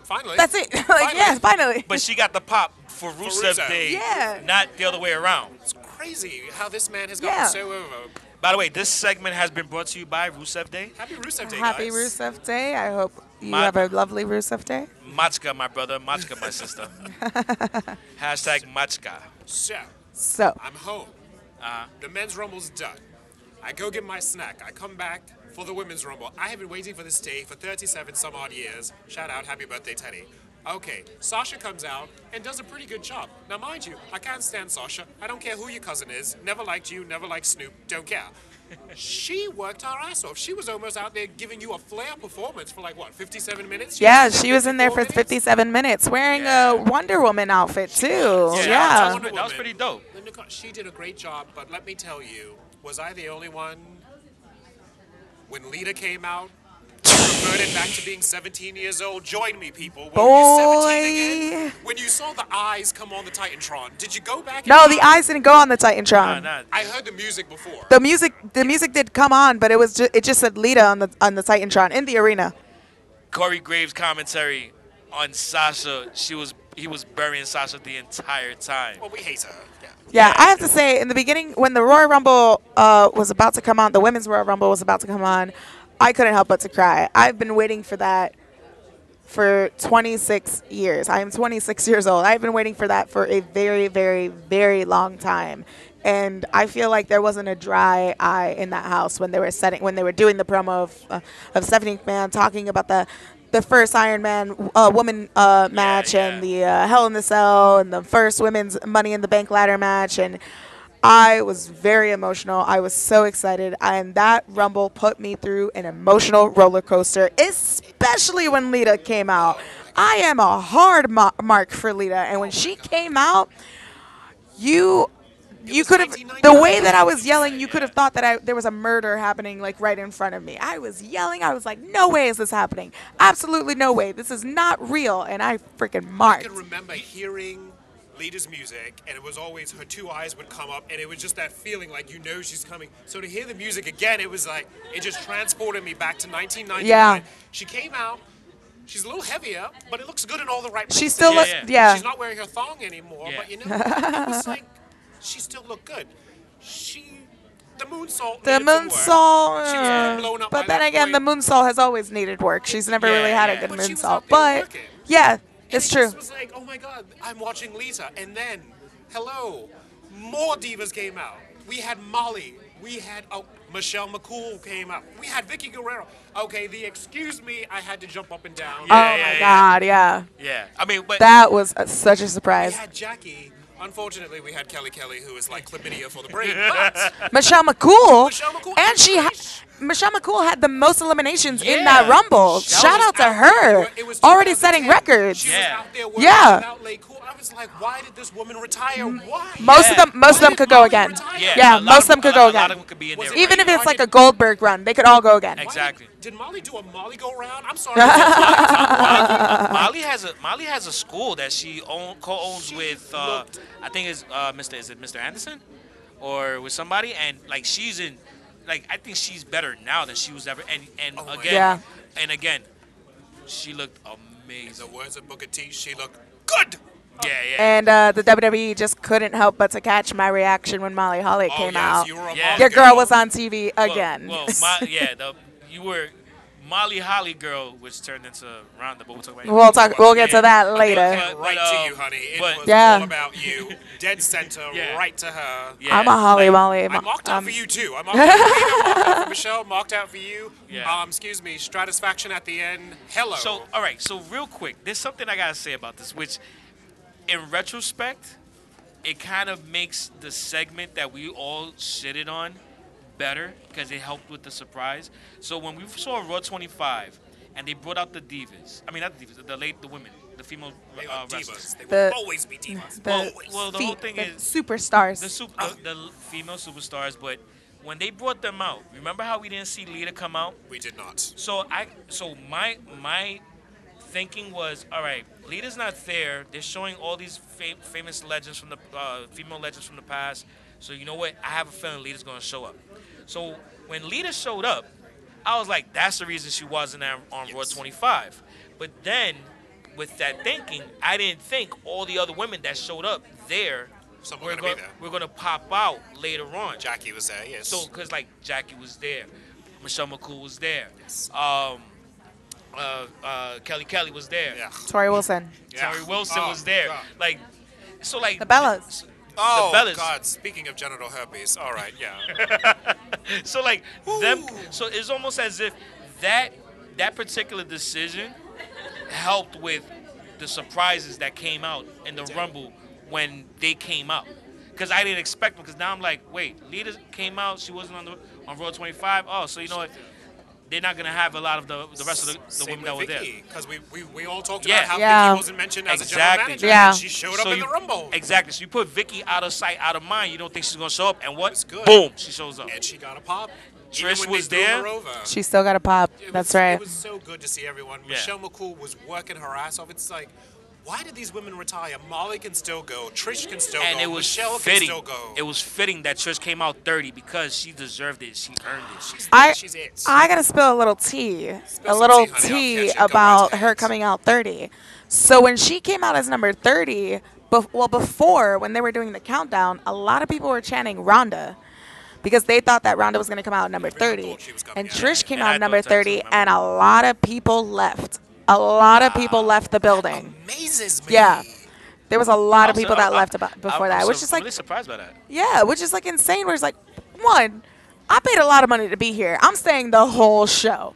Speaker 2: Finally,
Speaker 3: That's it. like,
Speaker 2: Finally.
Speaker 3: yeah, finally.
Speaker 1: But she got the pop for Rusev,
Speaker 2: Rusev.
Speaker 1: Day,
Speaker 3: Yeah.
Speaker 1: not the other way around.
Speaker 2: It's crazy how this man has gotten
Speaker 3: Yeah.
Speaker 2: so over.
Speaker 1: By the way, this segment has been brought to you by Rusev Day.
Speaker 2: Happy Rusev Day,
Speaker 3: Happy
Speaker 2: guys.
Speaker 3: Rusev Day. I hope you
Speaker 1: My-
Speaker 3: have a lovely Rusev Day.
Speaker 1: Machka, my brother. Machka, my sister. Hashtag Machka.
Speaker 2: So,
Speaker 3: So,
Speaker 2: I'm home.
Speaker 1: Uh-huh.
Speaker 2: The men's rumble's done. I go get my snack. I come back for the women's rumble. I have been waiting for this day for 37 some odd years. Shout out, happy birthday, Teddy. Okay, Sasha comes out and does a pretty good job. Now, mind you, I can't stand Sasha. I don't care who your cousin is. Never liked you, never liked Snoop, don't care. She worked her ass off. She was almost out there giving you a flair performance for like, what, 57 minutes?
Speaker 3: yeah,
Speaker 2: was
Speaker 3: she was in there for
Speaker 2: minutes?
Speaker 3: 57 minutes wearing
Speaker 1: Yeah.
Speaker 3: a Wonder Woman outfit, too.
Speaker 2: Yeah,
Speaker 3: Yeah.
Speaker 2: I
Speaker 1: That was, that was pretty dope.
Speaker 2: She did a great job, but let me tell you, was I the only one when Lita came out? Reverted back to being 17 years old. Join me, people. Were you 17 again?
Speaker 3: Boy.
Speaker 2: When you saw the eyes come on the Titantron, did you go back? and
Speaker 3: No, the eyes didn't go on the Titantron.
Speaker 1: Nah, nah.
Speaker 2: I heard the music before.
Speaker 3: The music, the music did come on, but it was ju- it just said Lita on the on the Titantron in the arena.
Speaker 1: Corey Graves commentary on Sasha. She was he was burying Sasha the entire time.
Speaker 2: well, we hate her. Yeah.
Speaker 3: Yeah, I have to say, in the beginning, when the Royal Rumble uh, was about to come on, the Women's Royal Rumble was about to come on, I couldn't help but to cry. I've been waiting for that for 26 years. I am 26 years old. I've been waiting for that for a very, very, very long time. And I feel like there wasn't a dry eye in that house when they were setting, when they were doing the promo of, uh, of Stephanie McMahon talking about the the first Iron Man uh, woman uh, match and
Speaker 1: yeah.
Speaker 3: the uh, Hell in the Cell and the first women's Money in the Bank ladder match and I was very emotional. I was so excited, and that Rumble put me through an emotional roller coaster, especially when Lita came out. I am a hard mark for Lita, and when she came out, you you could have the way that I was yelling, you could have thought that I there was a murder happening like right in front of me. I was yelling. I was like, "No way is this happening! Absolutely no way! This is not real!" And I freaking mark.
Speaker 2: I
Speaker 3: marked.
Speaker 2: can remember hearing Lita's music, and it was always her two eyes would come up, and it was just that feeling like you know she's coming. So to hear the music again, it was like it just transported me back to 1999.
Speaker 3: Yeah.
Speaker 2: She came out. She's a little heavier, but it looks good in all the right places.
Speaker 3: She still
Speaker 1: Yeah, yeah.
Speaker 3: yeah.
Speaker 2: She's not wearing her thong anymore,
Speaker 1: Yeah.
Speaker 2: but you know, it was like she still looked good. She, the moonsault.
Speaker 3: The moonsault,
Speaker 2: up by
Speaker 3: but then again, the
Speaker 2: point.
Speaker 3: moonsault has always needed work. She's never
Speaker 1: Yeah,
Speaker 3: really had
Speaker 1: yeah.
Speaker 3: a good
Speaker 2: But
Speaker 3: moonsault. But
Speaker 2: working.
Speaker 3: yeah, it's
Speaker 2: it
Speaker 3: true.
Speaker 2: just was like, oh my god, I'm watching Lita, and then, hello, more divas came out. We had Molly. We had oh, Michelle McCool came out. We had Vickie Guerrero. Okay, the excuse me, I had to jump up and down.
Speaker 3: oh
Speaker 1: Yeah,
Speaker 3: my
Speaker 1: yeah, yeah.
Speaker 3: God, yeah.
Speaker 1: Yeah, I mean, but
Speaker 3: That was uh, such a surprise.
Speaker 2: We had Jackie. Unfortunately, we had Kelly Kelly, who is like chlamydia for the brain. But
Speaker 3: Michelle McCool,
Speaker 2: Michelle McCool-
Speaker 3: and she, ha- Michelle McCool had the most eliminations in that Rumble.
Speaker 1: That
Speaker 3: Shout out to
Speaker 2: out-
Speaker 3: her,
Speaker 2: it was
Speaker 3: already setting records.
Speaker 2: She
Speaker 1: Yeah.
Speaker 2: was out there working
Speaker 3: Yeah.
Speaker 2: without LayCool. I was was like, why did this woman retire? Why?
Speaker 3: Most of them, most of them
Speaker 2: did
Speaker 3: could go again.
Speaker 2: retire?
Speaker 1: Yeah,
Speaker 3: Yeah, most of them could go again.
Speaker 1: of them could be in
Speaker 2: Was
Speaker 1: there
Speaker 2: it
Speaker 1: right
Speaker 3: Even if it's like a Goldberg run, they could all go again.
Speaker 2: Why did-
Speaker 1: Exactly.
Speaker 2: Did, Molly do a Molly go round? I'm sorry.
Speaker 1: Molly has a Molly has a school that she own, co-owns
Speaker 2: She
Speaker 1: with uh, I think it's uh, Mr. Is it Mr. Anderson or with somebody and like she's in like I think she's better now than she was ever and and
Speaker 2: Oh
Speaker 1: again
Speaker 3: Yeah.
Speaker 1: and again she looked
Speaker 2: In
Speaker 1: amazing.
Speaker 2: the words of Booker T, she looked good.
Speaker 1: Yeah, yeah.
Speaker 3: And uh, the WWE just couldn't help but to catch my reaction when Molly Holly
Speaker 2: Oh,
Speaker 3: came
Speaker 2: yes,
Speaker 3: out.
Speaker 2: you were a
Speaker 1: Yeah.
Speaker 2: Molly
Speaker 3: Your girl was on TV again.
Speaker 1: Well, my, yeah, the, you were Molly Holly girl, which turned into Ronda, but we'll talk about
Speaker 3: we'll talk. We'll get
Speaker 1: Yeah.
Speaker 3: to that
Speaker 1: But-
Speaker 3: later.
Speaker 1: but-
Speaker 2: right
Speaker 1: but,
Speaker 2: to you, honey. It
Speaker 1: but-
Speaker 2: was
Speaker 3: Yeah.
Speaker 2: all about you. Dead center,
Speaker 1: Yeah.
Speaker 2: right to her.
Speaker 1: Yeah,
Speaker 3: I'm a Holly
Speaker 1: like,
Speaker 3: Molly.
Speaker 2: I mocked out
Speaker 3: um,
Speaker 2: for you too. I mocked out for Lita, mocked out for Michelle, mocked out for you.
Speaker 1: Yeah.
Speaker 2: Um, excuse me, Stratusfaction at the end. Hello.
Speaker 1: So, all right. So, real quick, there's something I gotta say about this, which, in retrospect, it kind of makes the segment that we all shitted on better because it helped with the surprise. So when we saw Raw 25 and they brought out the divas, I mean not the divas, the late the women, the female
Speaker 2: they
Speaker 1: uh,
Speaker 2: are
Speaker 1: wrestlers.
Speaker 2: divas. They
Speaker 3: The-
Speaker 2: will always be divas.
Speaker 3: the
Speaker 1: Well, well, the whole thing
Speaker 3: the
Speaker 1: is-
Speaker 3: superstars.
Speaker 1: The, sup- the, the female superstars, but when they brought them out, remember how we didn't see Lita come out?
Speaker 2: We did not.
Speaker 1: So I so my my thinking was all right. Lita's not there. They're showing all these fam- famous legends from the uh, female legends from the past. So you know what? I have a feeling Lita's gonna show up. So when Lita showed up, I was like, that's the reason she wasn't on, on Raw 25. But then with that thinking, I didn't think all the other women that showed up there
Speaker 2: were
Speaker 1: were
Speaker 2: gonna be
Speaker 1: gonna,
Speaker 2: there.
Speaker 1: we're gonna pop out later on.
Speaker 2: Jackie was there, yes.
Speaker 1: So, cause like Jackie was there, Michelle McCool was there, um, uh, uh, Kelly Kelly was there,
Speaker 2: yeah.
Speaker 3: Torrie Wilson.
Speaker 2: Yeah.
Speaker 1: Terry Wilson
Speaker 2: Oh,
Speaker 1: was there.
Speaker 2: God.
Speaker 1: Like, so like
Speaker 3: The Bellas.
Speaker 2: Oh,
Speaker 1: Bellas.
Speaker 2: God. Speaking of genital herpes. All right, yeah.
Speaker 1: So like them. So it's almost as if that that particular decision helped with the surprises that came out in the Rumble when they came out. Because I didn't expect them. Because now I'm like, wait, Lita came out. She wasn't on the on Raw 25. Oh, so you know what? They're not gonna have a lot of the the rest of the, the women that were
Speaker 2: with
Speaker 1: there.
Speaker 2: Because we, we, we all talked
Speaker 1: Yeah.
Speaker 2: about how
Speaker 3: Yeah.
Speaker 2: Vickie wasn't mentioned as a general manager.
Speaker 3: Yeah.
Speaker 2: she showed up
Speaker 1: So
Speaker 2: in
Speaker 1: you-
Speaker 2: the Rumble.
Speaker 1: Exactly. So you put Vickie out of sight, out of mind. You don't think she's gonna show up, and what?
Speaker 2: good.
Speaker 1: Boom, she shows up.
Speaker 2: And she got a pop.
Speaker 1: Trish was there.
Speaker 3: She still got a pop.
Speaker 2: It
Speaker 3: That's
Speaker 2: was,
Speaker 3: right.
Speaker 2: It was so good to see everyone.
Speaker 1: Yeah.
Speaker 2: Michelle McCool was working her ass off. It's like, why did these women retire? Molly can still go. Trish can still
Speaker 1: and
Speaker 2: go.
Speaker 1: it was
Speaker 2: Michelle
Speaker 1: fitting.
Speaker 2: can still go.
Speaker 1: It was fitting that Trish came out 30 because she deserved it. She earned it. She's
Speaker 3: I
Speaker 2: She's it.
Speaker 3: I gotta spill a little tea,
Speaker 2: Spill
Speaker 3: a little
Speaker 2: tea, honey.
Speaker 3: Tea
Speaker 2: catch it. Go right
Speaker 3: about her coming out 30. So when she came out as number 30, bef- well before when they were doing the countdown, a lot of people were chanting Ronda because they thought that Ronda was gonna come out at number 30,
Speaker 2: thought she was coming
Speaker 3: and. Trish came
Speaker 1: And
Speaker 3: out at number
Speaker 1: thought that too,
Speaker 3: 30, and a lot of people left. A lot of people left the building.
Speaker 2: Amazes me.
Speaker 3: Yeah. There was a lot of people that
Speaker 1: I'm-
Speaker 3: left about before
Speaker 1: I'm
Speaker 3: that,
Speaker 1: so-
Speaker 3: which is like
Speaker 1: really surprised by that.
Speaker 3: yeah, which is like insane. Where it's like, one, I paid a lot of money to be here. I'm staying the whole show.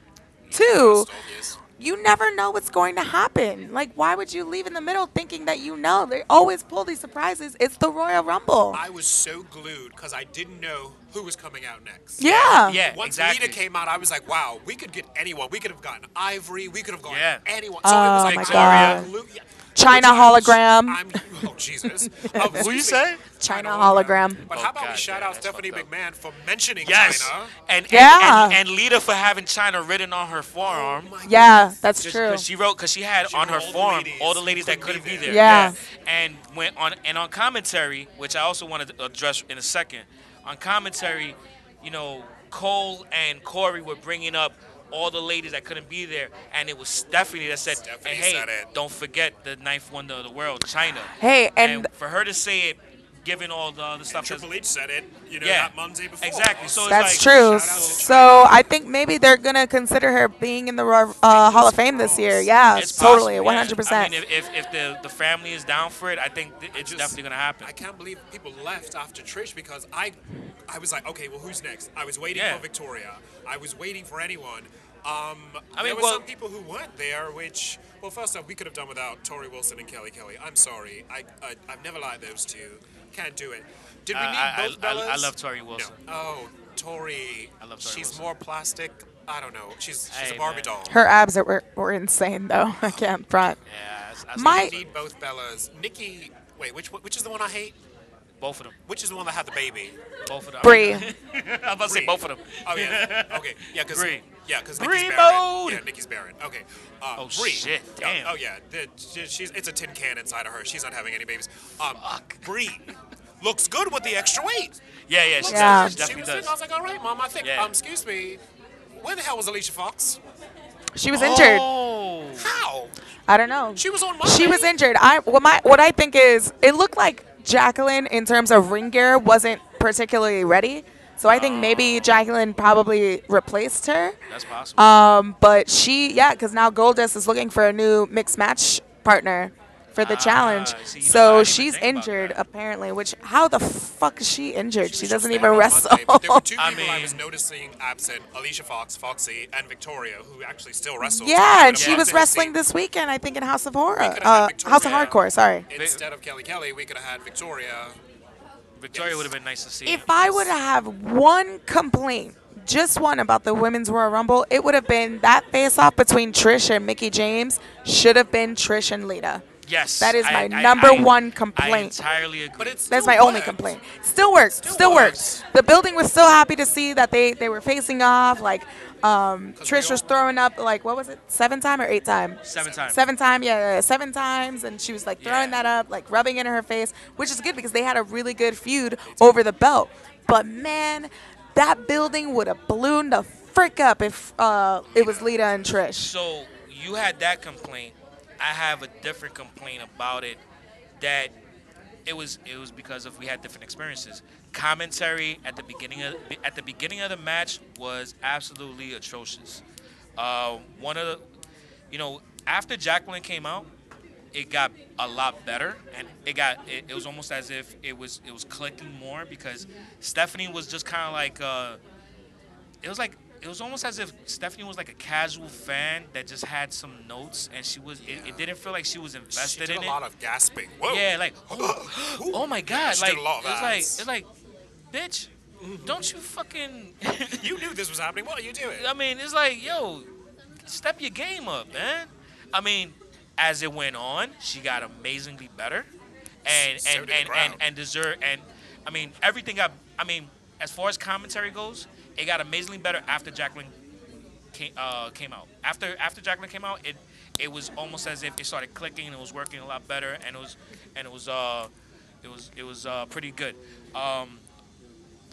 Speaker 3: Two,
Speaker 2: Yes.
Speaker 3: You never know what's going to happen. Like, why would you leave in the middle thinking that you know? They always pull these surprises. It's the Royal Rumble.
Speaker 2: I was so glued because I didn't know who was coming out next.
Speaker 3: yeah.
Speaker 1: Yeah,
Speaker 2: Once
Speaker 1: exactly.
Speaker 2: Lita came out, I was like, wow, we could get anyone. We could have gotten Ivory. We could have gotten
Speaker 1: Yeah.
Speaker 2: anyone.
Speaker 3: Oh,
Speaker 2: So it was oh like
Speaker 3: my
Speaker 1: God.
Speaker 2: glue- yeah.
Speaker 3: Chyna
Speaker 2: Which
Speaker 3: hologram.
Speaker 2: I'm, oh, Jesus. Um,
Speaker 1: Who you say?
Speaker 2: me.
Speaker 3: Chyna hologram.
Speaker 2: But
Speaker 1: Oh,
Speaker 2: how about we shout
Speaker 1: damn,
Speaker 2: out Stephanie. McMahon for mentioning
Speaker 1: Yes.
Speaker 2: Chyna?
Speaker 1: And, and,
Speaker 3: Yeah.
Speaker 1: and, and Lita for having Chyna written on her forearm.
Speaker 2: Oh
Speaker 3: Yeah, that's
Speaker 1: Just
Speaker 3: true.
Speaker 1: because she wrote, because she had
Speaker 2: She
Speaker 1: on her
Speaker 2: forearm all the ladies
Speaker 1: all the
Speaker 2: who
Speaker 1: ladies that
Speaker 2: couldn't
Speaker 1: couldn't
Speaker 2: be
Speaker 1: be there.
Speaker 3: there.
Speaker 2: Yeah.
Speaker 1: And went on and on commentary, which I also want to address in a second. On commentary, you know, Cole and Corey were bringing up all the ladies that couldn't be there, and it was Stephanie that said,
Speaker 2: Stephanie
Speaker 1: "And hey,
Speaker 2: said
Speaker 1: don't forget the ninth wonder of the world, Chyna."
Speaker 3: Hey, and
Speaker 1: for her to say it, given all the other stuff, that's-
Speaker 2: Triple H said it, you know,
Speaker 1: Yeah.
Speaker 2: that Monday before.
Speaker 1: Exactly. So it's
Speaker 3: that's
Speaker 1: like,
Speaker 3: true.
Speaker 2: shout
Speaker 3: So I think maybe they're gonna consider her being in the uh, Hall of Fame this year. Yeah,
Speaker 1: It's
Speaker 3: totally,
Speaker 1: possible,
Speaker 3: one
Speaker 1: yeah.
Speaker 3: hundred percent.
Speaker 1: I mean, if, if, if the, the family is down for it, I think th- it's
Speaker 2: just-
Speaker 1: definitely gonna happen.
Speaker 2: I can't believe people left after Trish because I, I was like, okay, well, who's next? I was waiting
Speaker 1: Yeah.
Speaker 2: for Victoria. I was waiting for anyone. Um,
Speaker 1: I mean,
Speaker 2: there were
Speaker 1: well-
Speaker 2: some people who weren't there, which, well, first off, we could have done without Torrie Wilson and Kelly Kelly. I'm sorry. I, I I've never liked those two. Can't do it. Did we uh,
Speaker 1: I-
Speaker 2: need
Speaker 1: I-
Speaker 2: both
Speaker 1: I-
Speaker 2: Bellas?
Speaker 1: I love Torrie Wilson.
Speaker 2: No. Oh, Torrie.
Speaker 1: I love Torrie
Speaker 2: She's
Speaker 1: Wilson.
Speaker 2: more plastic. I don't know. She's she's
Speaker 1: Hey,
Speaker 2: a Barbie
Speaker 1: man.
Speaker 2: doll.
Speaker 3: Her abs are, were, were insane though. I can't front.
Speaker 1: yeah, I still
Speaker 3: My-
Speaker 2: Need both Bellas. Nikki, wait, which which is the one I hate?
Speaker 1: Both of them.
Speaker 2: Which is the one that had the baby?
Speaker 1: Both of them.
Speaker 3: Brie.
Speaker 1: I'm about to say both of them.
Speaker 2: Oh yeah. Okay. Yeah, because
Speaker 1: Brie.
Speaker 2: yeah, because
Speaker 1: Brie
Speaker 2: Nikki's barren.
Speaker 1: mode.
Speaker 2: Yeah, Nikki's barren. Okay. Uh,
Speaker 1: Oh,
Speaker 2: Brie.
Speaker 1: shit.
Speaker 2: Oh,
Speaker 1: Damn.
Speaker 2: Oh, yeah. The, she- she's it's a tin can inside of her. She's not having any babies. Um,
Speaker 1: Fuck.
Speaker 2: Brie looks good with the extra weight.
Speaker 1: Yeah, yeah, she
Speaker 3: Yeah.
Speaker 1: does. She
Speaker 2: She was
Speaker 1: does.
Speaker 2: I was like, all right, mom. I think.
Speaker 1: Yeah.
Speaker 2: Um, excuse me. Where the hell was Alicia Fox?
Speaker 3: She was injured.
Speaker 1: Oh.
Speaker 2: How?
Speaker 3: I don't know.
Speaker 2: She was on
Speaker 3: She was injured. I what my what I think is it looked like Jacqueline in terms of ring gear wasn't particularly ready. So I think maybe Jacqueline probably replaced her.
Speaker 1: That's possible.
Speaker 3: Um, but she, yeah, because now Goldust is looking for a new mixed match partner for the
Speaker 1: Ah,
Speaker 3: challenge.
Speaker 1: see, you know, I
Speaker 3: so she's injured apparently. Which how the fuck is she injured? She,
Speaker 2: was
Speaker 3: doesn't even wrestle.
Speaker 2: Monday, but there were two
Speaker 1: I
Speaker 2: people I, was noticing absent: Alicia Fox, Foxy, and Victoria, who actually still wrestles.
Speaker 3: yeah, and she was
Speaker 2: wanted to
Speaker 3: wrking
Speaker 2: see-
Speaker 3: this weekend. I think in House of Horror, uh, House of Hardcore. Sorry.
Speaker 2: Instead of Kelly Kelly, we could have had Victoria.
Speaker 1: Victoria would have been nice to see.
Speaker 3: If I would have one complaint, just one about the women's Royal Rumble, it would have been that face off between Trish and Mickie James should have been Trish and Lita.
Speaker 1: Yes,
Speaker 3: that is
Speaker 1: I-
Speaker 3: my
Speaker 1: I-
Speaker 3: number
Speaker 1: I-
Speaker 3: one
Speaker 1: I
Speaker 3: complaint.
Speaker 1: entirely agree.
Speaker 2: But it's
Speaker 3: That's
Speaker 2: still
Speaker 3: my only complaint. Still works. Still,
Speaker 2: Still
Speaker 3: works.
Speaker 2: works.
Speaker 3: The building was so happy to see that they, they were facing off. Like um, Trish was throwing up like what was it, seven time or eight time?
Speaker 1: seven times.
Speaker 3: Seven time, yeah, yeah, yeah, seven times, and she was like throwing
Speaker 1: Yeah.
Speaker 3: that up, like rubbing it in her face, which is good because they had a really good feud over the belt. But man, that building would have ballooned the frick up if uh, it was Lita and Trish.
Speaker 1: So you had that complaint. I have a different complaint about it. That it was it was because of we had different experiences. Commentary at the beginning of at the beginning of the match was absolutely atrocious. Uh, one of the, you know, after Jacqueline came out, it got a lot better, and it got it, it was almost as if it was it was clicking more because Stephanie was just kind of like. Uh, it was like it was almost as if Stephanie was like a casual fan that just had some notes and she was it, it didn't feel like she was
Speaker 2: She
Speaker 1: invested
Speaker 2: did
Speaker 1: in
Speaker 2: a
Speaker 1: it.
Speaker 2: A lot of gasping. Whoa.
Speaker 1: Yeah, like oh, oh my god,
Speaker 2: She
Speaker 1: like
Speaker 2: did a lot of
Speaker 1: it's like it's like bitch, don't you fucking
Speaker 2: You knew this was happening. What are you doing?
Speaker 1: I mean, it's like, yo, step your game up, man. I mean, as it went on, she got amazingly better, and
Speaker 2: So
Speaker 1: and and, and and deserve and I mean everything got. I mean, as far as commentary goes, it got amazingly better after Jacqueline came, uh, came out. After after Jacqueline came out, it it was almost as if it started clicking and it was working a lot better, and it was and it was uh it was it was uh pretty good. Um,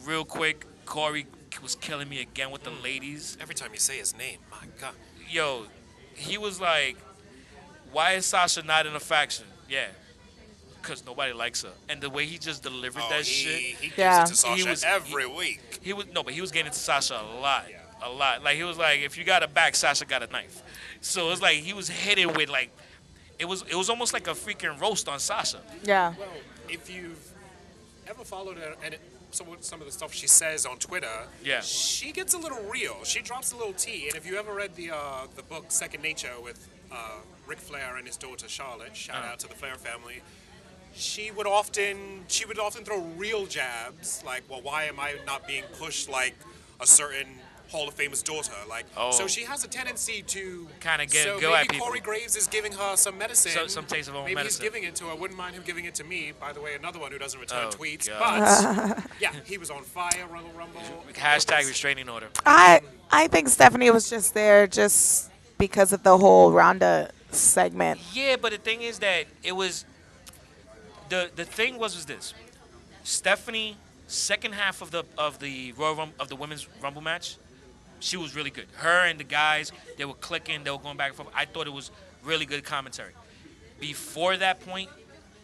Speaker 1: real quick, Corey was killing me again with the ladies
Speaker 2: Every time you say his name, my God.
Speaker 1: yo, he was like, why is Sasha not in a faction? Yeah. Because nobody likes her. And the way he just delivered
Speaker 2: Oh,
Speaker 1: that
Speaker 2: he,
Speaker 1: shit,
Speaker 2: he gives
Speaker 3: Yeah.
Speaker 2: it to Sasha
Speaker 1: He was-
Speaker 2: every week.
Speaker 1: he was, no, but he was getting to Sasha a lot.
Speaker 2: Yeah.
Speaker 1: A lot. Like, he was like, if you got a back, Sasha got a knife. So it's like, he was hitting with, like, it was it was almost like a freaking roast on Sasha.
Speaker 3: Yeah.
Speaker 2: Well, if you've ever followed her and it, some, of- some of the stuff she says on Twitter,
Speaker 1: Yeah.
Speaker 2: she gets a little real. She drops a little tea. And if you ever read the uh, the book Second Nature with uh, Ric Flair and his daughter Charlotte, shout
Speaker 1: Uh.
Speaker 2: out to the Flair family. She would often she would often throw real jabs like, well, why am I not being pushed like a certain Hall of Famer's daughter? Like,
Speaker 1: oh.
Speaker 2: so she has a tendency to
Speaker 1: Kinda get-
Speaker 2: So
Speaker 1: go
Speaker 2: maybe
Speaker 1: at people.
Speaker 2: Corey Graves is giving her some medicine.
Speaker 1: So- some taste of her own
Speaker 2: maybe
Speaker 1: medicine.
Speaker 2: he's giving it to her. Wouldn't mind him giving it to me. By the way, another one who doesn't return
Speaker 1: Oh,
Speaker 2: tweets.
Speaker 1: God.
Speaker 2: But yeah, he was on fire. Rumble Rumble.
Speaker 1: Hashtag restraining order.
Speaker 3: I I think Stephanie was just there just because of the whole Ronda segment.
Speaker 1: Yeah, but the thing is that it was the the thing was was this. Stephanie, second half of the of the Royal Rum, of the women's Rumble match, she was really good. Her and the guys, they were clicking, they were going back and forth. I thought it was really good commentary. Before that point,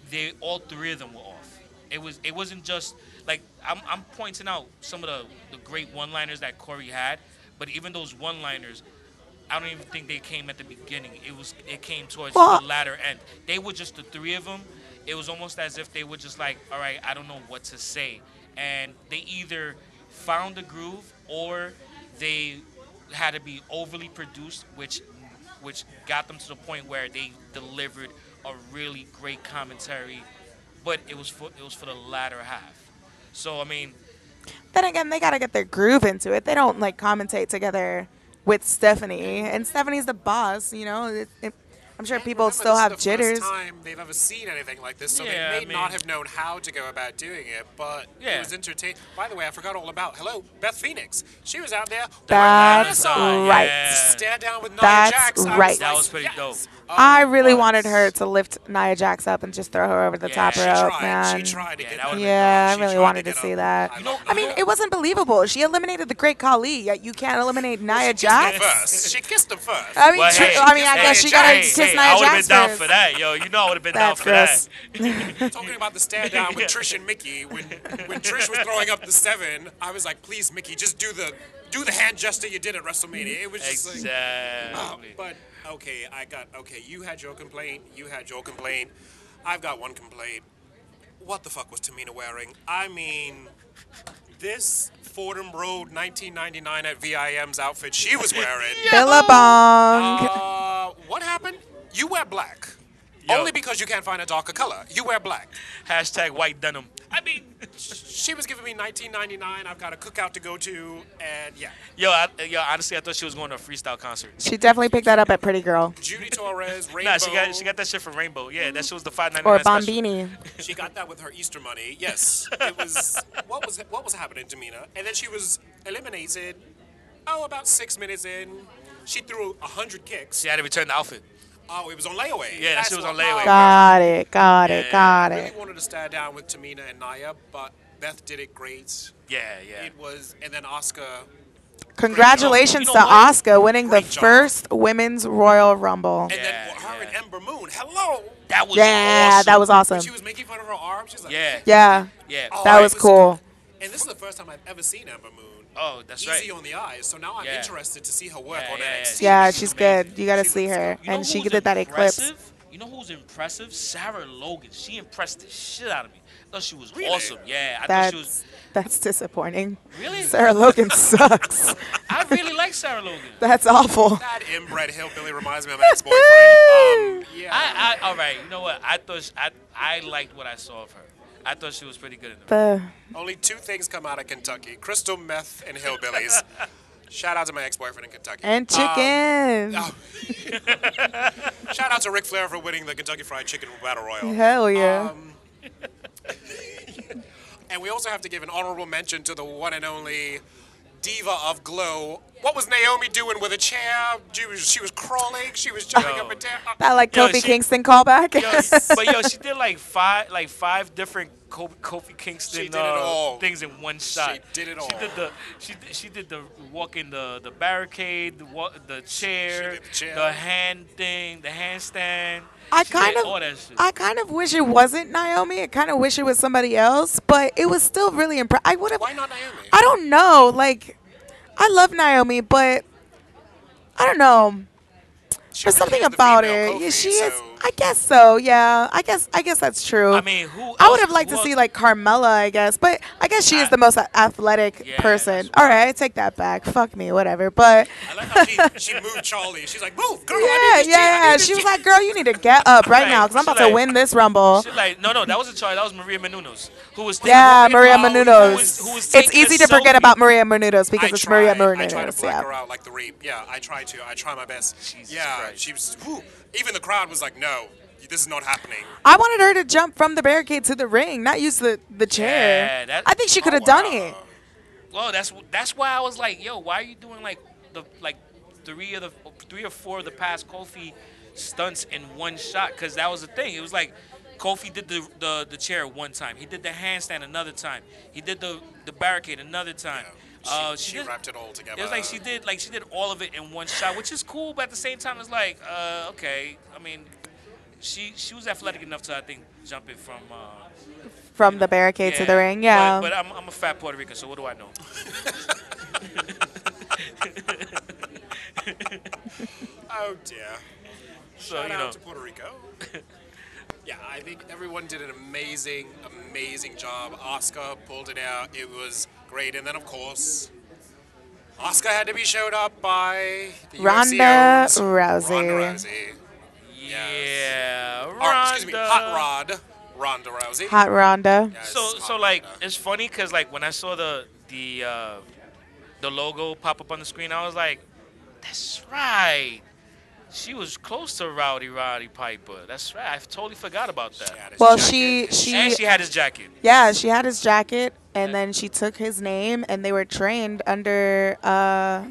Speaker 1: they all three of them were off. It was it wasn't just like I'm, I'm pointing out some of the, the great one-liners that Corey had, but even those one-liners, I don't even think they came at the beginning. It was it came towards
Speaker 3: Well-
Speaker 1: the latter end. They were just the three of them. It was almost as if they were just like, all right, I don't know what to say, and they either found the groove or they had to be overly produced, which which got them to the point where they delivered a really great commentary, but it was for it was for the latter half. So I mean,
Speaker 3: Then again, they gotta get their groove into it. They don't like commentate together with Stephanie, and Stephanie's the boss. You know, it, it, I'm sure
Speaker 2: And
Speaker 3: people
Speaker 2: remember,
Speaker 3: still
Speaker 2: this
Speaker 3: have
Speaker 2: is the
Speaker 3: jitters.
Speaker 2: First time they've ever seen anything like this, so
Speaker 1: Yeah,
Speaker 2: they
Speaker 1: I
Speaker 2: may
Speaker 1: mean-
Speaker 2: not have known how to go about doing it. But
Speaker 1: Yeah.
Speaker 2: it was entertaining. By the way, I forgot all about. Hello, Beth Phoenix. She was out there.
Speaker 3: That's right.
Speaker 1: yeah.
Speaker 2: Stare down with Nia
Speaker 3: That's
Speaker 2: Jax. I
Speaker 3: right.
Speaker 2: Was
Speaker 1: That was pretty
Speaker 2: yes.
Speaker 1: dope.
Speaker 2: Oh,
Speaker 3: I really
Speaker 2: but
Speaker 3: wanted her to lift Nia Jax up and just throw her over the
Speaker 1: Yeah,
Speaker 3: top
Speaker 1: she
Speaker 3: rope,
Speaker 2: tried.
Speaker 3: man.
Speaker 2: She tried to
Speaker 1: Yeah,
Speaker 2: get
Speaker 1: that would've
Speaker 3: Yeah, I really wanted to
Speaker 2: get
Speaker 3: see
Speaker 2: up.
Speaker 3: that.
Speaker 2: I
Speaker 1: know-
Speaker 3: I mean, it wasn't believable. She eliminated the Great Khali, yet you can't eliminate Nia
Speaker 2: She kissed him
Speaker 3: Jax.
Speaker 2: first. She kissed him first.
Speaker 3: I mean,
Speaker 1: Well, hey,
Speaker 3: I mean, I
Speaker 1: hey,
Speaker 3: guess she gotta
Speaker 1: hey,
Speaker 3: kiss
Speaker 1: hey,
Speaker 3: Nia
Speaker 1: I would have been down for that, yo. You know I would have been down for
Speaker 3: gross.
Speaker 1: that.
Speaker 2: Talking about the stare down with Trish and Mickie, when when Trish was throwing up the seven, I was like, please, Mickie, just do the do the hand gesture you did at WrestleMania. It was just like. Oh, but okay, I got okay. You had your complaint. You had your complaint. I've got one complaint. What the fuck was Tamina wearing? I mean, this Fordham Road 1999 at VIM's outfit she was wearing.
Speaker 3: Billabong.
Speaker 2: Uh, what happened? You wear black.
Speaker 1: Yo.
Speaker 2: Only because you can't find a darker color. You wear black.
Speaker 1: Hashtag white denim.
Speaker 2: I mean, she was giving me 1999. I've got a cookout to go to, and yeah.
Speaker 1: Yo, I, yo, honestly, I thought she was going to a freestyle concert.
Speaker 3: she definitely picked that up at Pretty Girl
Speaker 2: Judy Torres, Rainbow.
Speaker 1: Nah, she got she got that shit from Rainbow. Yeah, that shit was the 5.99.
Speaker 3: or
Speaker 1: nine special.
Speaker 3: Bombini.
Speaker 2: She got that with her Easter money. Yes, it was. what was what was happening to Mina? And then she was eliminated. Oh, about six minutes in, she threw a hundred kicks.
Speaker 1: She had to return the outfit.
Speaker 2: Oh, it was on layaway.
Speaker 1: Yeah, that
Speaker 2: That's
Speaker 1: shit was on layaway.
Speaker 3: Got it. Got it.
Speaker 1: Yeah.
Speaker 3: Got
Speaker 2: I really wanted to stare down with Tamina and Nia, but Beth did it great.
Speaker 1: Yeah, yeah.
Speaker 2: It was, and then Oscar.
Speaker 3: Congratulations
Speaker 1: You know
Speaker 3: to
Speaker 1: what?
Speaker 3: Asuka winning the
Speaker 2: job.
Speaker 3: first Women's Royal Rumble.
Speaker 2: And
Speaker 1: Yeah,
Speaker 2: then her
Speaker 1: yeah.
Speaker 2: and Ember Moon. Hello.
Speaker 1: That was
Speaker 3: Yeah,
Speaker 1: awesome.
Speaker 3: that was awesome.
Speaker 2: She was making fun of her arms. She's like,
Speaker 1: Yeah,
Speaker 3: Yeah,
Speaker 1: yeah.
Speaker 2: Oh,
Speaker 3: that
Speaker 2: it
Speaker 3: was cool.
Speaker 2: And this is the first time I've ever seen Ember Moon.
Speaker 1: Oh, that's
Speaker 2: Easy
Speaker 1: right.
Speaker 2: on the eyes. So now I'm
Speaker 1: Yeah.
Speaker 2: interested to see her work
Speaker 1: Yeah,
Speaker 2: on
Speaker 1: yeah, yeah.
Speaker 2: NXT.
Speaker 3: Yeah,
Speaker 1: She's
Speaker 3: she's good. You got to see her.
Speaker 1: You know
Speaker 3: and she
Speaker 1: was
Speaker 3: did that eclipse.
Speaker 1: impressive? You know who's impressive? Sarah Logan. She impressed the shit out of me. I thought she was
Speaker 2: Really?
Speaker 1: awesome. Yeah, I thought she was.
Speaker 3: That's that's disappointing.
Speaker 1: Really?
Speaker 3: Sarah Logan sucks.
Speaker 1: I really like Sarah Logan.
Speaker 3: That's awful.
Speaker 2: That inbred hillbilly reminds me of my ex-boyfriend. um, yeah.
Speaker 1: I, I, all right. You know what? I thought she, I, I liked what I saw of her. I thought she was pretty good in it.
Speaker 3: The
Speaker 2: Only two things come out of Kentucky: crystal meth and hillbillies. Shout out to my ex-boyfriend in Kentucky.
Speaker 3: and chicken.
Speaker 2: oh. Shout out to Ric Flair for winning the Kentucky Fried Chicken Battle Royal.
Speaker 3: Hell yeah.
Speaker 2: Um, And we also have to give an honorable mention to the one and only diva of Glow. What was Naomi doing with a chair? She was, she was crawling. She was jumping
Speaker 1: Yo.
Speaker 2: up and down.
Speaker 3: That like
Speaker 1: Yo,
Speaker 3: Kofi
Speaker 1: she-
Speaker 3: Kingston callback.
Speaker 1: Yo, but yo, she did like five, like five different Kofi, Kofi Kingston
Speaker 2: She did it
Speaker 1: uh,
Speaker 2: all.
Speaker 1: things in one shot.
Speaker 2: She did it all.
Speaker 1: She
Speaker 2: all.
Speaker 1: did the, she did, she did the walking the the barricade, the wa- the chair,
Speaker 2: did the chair.
Speaker 1: the hand thing, the handstand.
Speaker 3: I kind of,
Speaker 1: all that shit.
Speaker 3: I kind of wish it wasn't Naomi. I kind of wish it was somebody else, but it was still really impressive. I would have.
Speaker 2: Why not Naomi?
Speaker 3: I don't know. Like, I love Naomi, but I don't know.
Speaker 2: She
Speaker 3: There's
Speaker 2: really
Speaker 3: something about
Speaker 2: it.
Speaker 3: her. Yeah,
Speaker 2: Kofi,
Speaker 3: she is.
Speaker 2: So-
Speaker 3: I guess so. Yeah. I guess. I guess that's true.
Speaker 1: I mean, who?
Speaker 3: I would have liked
Speaker 1: who
Speaker 3: to see like Carmella, I guess, but I guess she is
Speaker 1: I-
Speaker 3: the most athletic
Speaker 1: Yeah,
Speaker 3: person. All right, I take that back. Fuck me, whatever. But
Speaker 2: I like how she, she moved Charlie. She's like, move, girl.
Speaker 3: yeah,
Speaker 2: I need this
Speaker 3: yeah,
Speaker 2: G, I
Speaker 3: yeah.
Speaker 2: need this
Speaker 3: She was
Speaker 2: G."
Speaker 3: like, "Girl, you need to get up right
Speaker 1: Right.
Speaker 3: now because I'm
Speaker 1: She
Speaker 3: about to win this rumble."
Speaker 1: She like no no that wasn't Charlie that was Maria Menounos who was
Speaker 3: Yeah,
Speaker 1: who-
Speaker 3: Maria
Speaker 1: who was-
Speaker 3: Menounos.
Speaker 1: who was
Speaker 3: It's easy to forget about Maria Menounos because
Speaker 2: I
Speaker 3: it's
Speaker 2: try,
Speaker 3: Maria
Speaker 2: I try to
Speaker 3: Menounos.
Speaker 2: black
Speaker 3: Yeah.
Speaker 2: her out like the reap. Yeah, I try to. I try my best.
Speaker 1: Jesus
Speaker 2: yeah,
Speaker 1: Christ.
Speaker 2: she was. Whew, even the crowd was like, no, this is not happening.
Speaker 3: I wanted her to jump from the barricade to the ring, not use the the chair.
Speaker 1: Yeah, that-
Speaker 3: I think she could have
Speaker 2: Oh,
Speaker 3: done
Speaker 2: wow.
Speaker 3: it.
Speaker 1: Well, that's that's why I was like, yo, why are you doing like the like three of the three or four of the past Kofi stunts in one shot? Because that was the thing. It was like Kofi did the, the the chair one time. He did the handstand another time. He did the the barricade another time.
Speaker 2: She,
Speaker 1: uh,
Speaker 2: she
Speaker 1: did,
Speaker 2: wrapped it all together.
Speaker 1: It was like she did like she did all of it in one shot, which is cool, but at the same time, it's like, uh, okay. I mean, she she was athletic enough to I think jump it from. Uh,
Speaker 3: From the barricade to the ring, yeah.
Speaker 1: But, but I'm, I'm a fat Puerto Rican, so what do I know?
Speaker 2: Oh dear.
Speaker 1: So
Speaker 2: Shout
Speaker 1: you
Speaker 2: out
Speaker 1: know,
Speaker 2: to Puerto Rico. yeah, I think everyone did an amazing, amazing job. Oscar pulled it out. It was great. And then, of course, Oscar had to be showed up by the
Speaker 3: Ronda Rousey.
Speaker 2: Ronda Rousey.
Speaker 1: yeah,
Speaker 2: Or, excuse me,
Speaker 1: Ronda.
Speaker 2: Hot Rod. Ronda Rousey.
Speaker 3: Hot Ronda.
Speaker 2: Yes,
Speaker 1: So
Speaker 2: Hot
Speaker 1: so like
Speaker 2: Ronda.
Speaker 1: it's funny because like when I saw the the uh, the logo pop up on the screen, I was like, that's right. she was close to Rowdy Roddy Piper. That's right. I totally forgot about that.
Speaker 2: Had his
Speaker 3: Well,
Speaker 2: jacket.
Speaker 3: she she
Speaker 1: and she had his jacket.
Speaker 3: yeah she had his jacket, and then she took his name, and they were trained under uh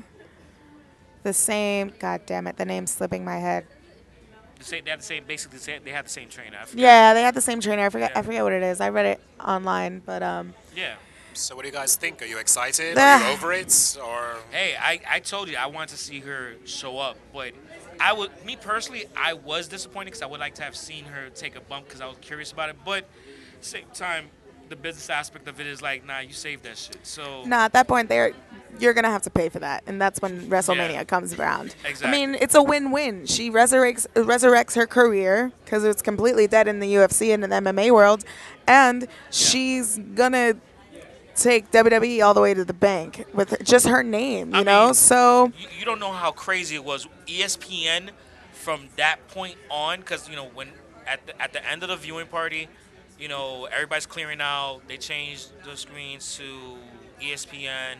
Speaker 3: the same. God damn it, the name's slipping my head.
Speaker 1: The same, they had the same, basically, the same, they had the same trainer. I.
Speaker 3: Yeah, they had the same trainer. I forget. I forget what it is. I read it online, but um,
Speaker 1: Yeah.
Speaker 2: So what do you guys think? Are you excited? Are you over it? Or
Speaker 1: Hey, I, I told you I wanted to see her show up, but I would, me personally, I was disappointed because I would like to have seen her take a bump because I was curious about it. But same time, the business aspect of it is like, nah, you saved that shit. So
Speaker 3: nah, at that point, there you're gonna have to pay for that, and that's when WrestleMania
Speaker 1: Yeah.
Speaker 3: comes around.
Speaker 1: Exactly.
Speaker 3: I mean, it's a win-win. She resurrects resurrects her career because it's completely dead in the UFC and in the MMA world, and she's gonna take WWE all the way to the bank with just her name. You
Speaker 1: I
Speaker 3: know,
Speaker 1: mean-
Speaker 3: so
Speaker 1: you, you don't know how crazy it was. ESPN from that point on, because you know when at the, at the end of the viewing party, you know everybody's clearing out. They changed the screens to ESPN,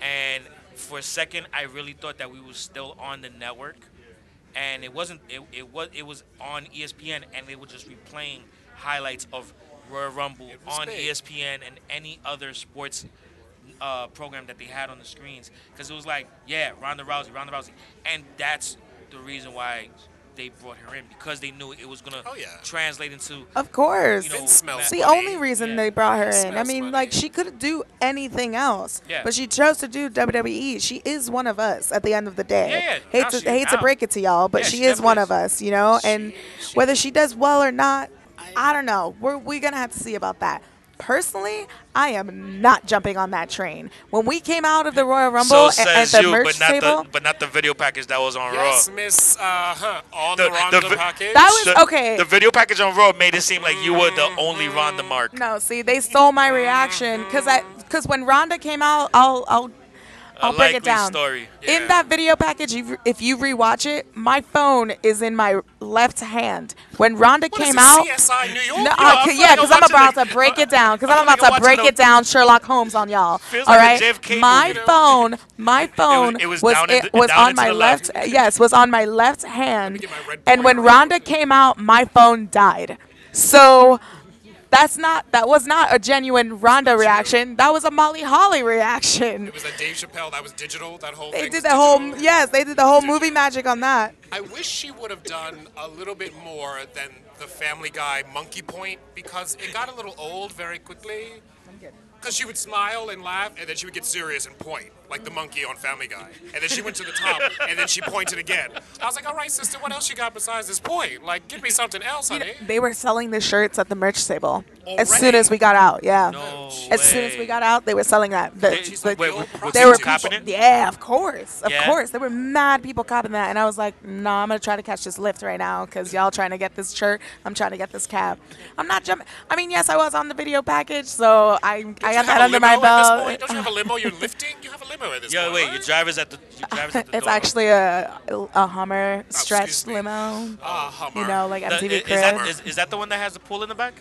Speaker 1: and for a second, I really thought that we were still on the network, and it wasn't. It, it was it was on ESPN, and they were just replaying highlights of Royal Rumble on
Speaker 2: big.
Speaker 1: ESPN and any other sports uh, program that they had on the screens because it was like, yeah, Ronda Rousey, Ronda Rousey, and that's the reason why they brought her in because they knew it was gonna
Speaker 2: Oh, yeah.
Speaker 1: translate into.
Speaker 3: of course.
Speaker 1: You know,
Speaker 2: It smells
Speaker 3: It's the
Speaker 2: money.
Speaker 3: only reason
Speaker 1: Yeah.
Speaker 3: they brought her in. I mean,
Speaker 2: money.
Speaker 3: like she could do anything else,
Speaker 1: Yeah.
Speaker 3: but she chose to do WWE. She is one of us at the end of the day.
Speaker 1: Yeah, yeah.
Speaker 3: Hate to
Speaker 1: she-
Speaker 3: hate to break it to y'all, but
Speaker 1: Yeah,
Speaker 3: she,
Speaker 1: she
Speaker 3: is one
Speaker 1: definitely
Speaker 3: of us, you know. and
Speaker 2: she-
Speaker 3: whether she does well or not, I don't know. We're we're gonna have to see about that. Personally, I am not jumping on that train. When we came out of the Royal Rumble
Speaker 1: so
Speaker 3: a- at
Speaker 1: says
Speaker 3: the
Speaker 1: you,
Speaker 3: merch
Speaker 1: but not
Speaker 3: table,
Speaker 1: the but not the video package that was on
Speaker 2: yes,
Speaker 1: Raw.
Speaker 2: Miss uh, huh, on
Speaker 1: The-
Speaker 2: the,
Speaker 1: the
Speaker 2: Ronda
Speaker 1: vi-
Speaker 2: package.
Speaker 3: That was-
Speaker 1: The-
Speaker 3: okay.
Speaker 1: The video package on Raw made it seem like you were the only Ronda mark.
Speaker 3: No, see, they stole my reaction because I because when Ronda came out, I'll I'll
Speaker 1: A
Speaker 3: I'll break it down.
Speaker 1: story.
Speaker 3: In that video package, if you- if you rewatch it, my phone is in my left hand. When Ronda
Speaker 2: What is
Speaker 3: came
Speaker 2: this,
Speaker 3: out,
Speaker 2: CSI New York.
Speaker 3: no,
Speaker 2: You
Speaker 3: uh,
Speaker 2: know, I'm
Speaker 3: yeah, because I'm about
Speaker 2: the-
Speaker 3: to break it down. Because
Speaker 1: I'm
Speaker 3: I'm about to break it down, Sherlock Holmes on y'all.
Speaker 1: Feels
Speaker 3: All
Speaker 1: like a JFK
Speaker 3: my
Speaker 1: movie.
Speaker 3: phone, my phone
Speaker 1: it was
Speaker 3: was
Speaker 1: down in
Speaker 3: it
Speaker 1: the-
Speaker 3: was on my
Speaker 1: left.
Speaker 3: left. Yes, was on my left hand.
Speaker 2: my
Speaker 3: And when Ronda came out, my phone died. So. That's not. That was not a genuine Ronda reaction. That was a Molly Holly reaction.
Speaker 2: It was that Dave Chappelle. That was digital. That whole
Speaker 3: They
Speaker 2: thing
Speaker 3: did the whole. Yes, they did the whole movie magic on that.
Speaker 2: I wish she would have done a little bit more than the Family Guy monkey point because it got a little old very quickly. Because she would smile and laugh, and then she would get serious and point, like the monkey on Family Guy. And then she went to the top, and then she pointed again. I was like, all right, sister, what else you got besides this point? Like, give me something else, honey.
Speaker 3: They were selling the shirts at the merch table as soon as we got out. Yeah.
Speaker 1: No
Speaker 3: As soon as we got out, they were selling that. The,
Speaker 1: She's
Speaker 3: the-
Speaker 1: like, wait, with- with
Speaker 3: they were
Speaker 1: copping it?
Speaker 3: Yeah, of course, of
Speaker 1: Yeah?
Speaker 3: course. There were mad people copping that, and I was like, "No, I'm gonna try to catch this lift right now because y'all trying to get this shirt. I'm trying to get this cap. I'm not jumping. I mean, yes, I was on the video package, so I I
Speaker 2: Don't
Speaker 3: got that under my belt.
Speaker 2: Don't you have a limo you're lifting? You have a limo at this
Speaker 1: Yo,
Speaker 2: point.
Speaker 1: wait,
Speaker 2: right?
Speaker 1: your driver's at the your driver's at the
Speaker 3: It's
Speaker 1: door.
Speaker 3: actually a a Hummer stretch
Speaker 2: excuse me.
Speaker 3: limo.
Speaker 2: Ah, Hummer.
Speaker 3: You know, like
Speaker 1: The-
Speaker 3: MTV
Speaker 1: is,
Speaker 3: Cribs.
Speaker 1: that, is, is that the one that has the pool in the back?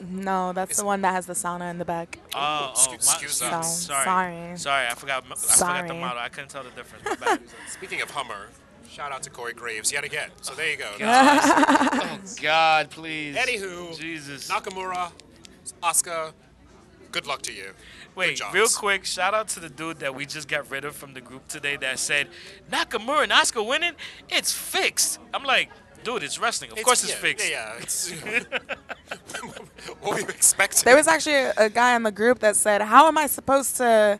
Speaker 3: no, that's the one that has the sauna in the back.
Speaker 1: Oh, oh
Speaker 2: Excuse-
Speaker 1: my,
Speaker 2: excuse
Speaker 1: sorry,
Speaker 3: us.
Speaker 1: sorry,
Speaker 3: Sorry.
Speaker 1: sorry. I forgot. I forgot the
Speaker 3: Sorry.
Speaker 1: model. I couldn't tell the difference. My bad.
Speaker 2: Speaking of Hummer, shout out to Corey Graves yet again. So there you go.
Speaker 1: oh God, please.
Speaker 2: Anywho,
Speaker 1: Jesus.
Speaker 2: Nakamura, Asuka, good luck to you.
Speaker 1: Wait, real quick, shout out to the dude that we just got rid of from the group today that said Nakamura and Oscar winning, it's fixed. I'm like, dude, it's wrestling. Of course it's
Speaker 2: yeah,
Speaker 1: fixed.
Speaker 2: Yeah, yeah. It's, what were you expecting?
Speaker 3: There was actually a, a guy in the group that said, "How am I supposed to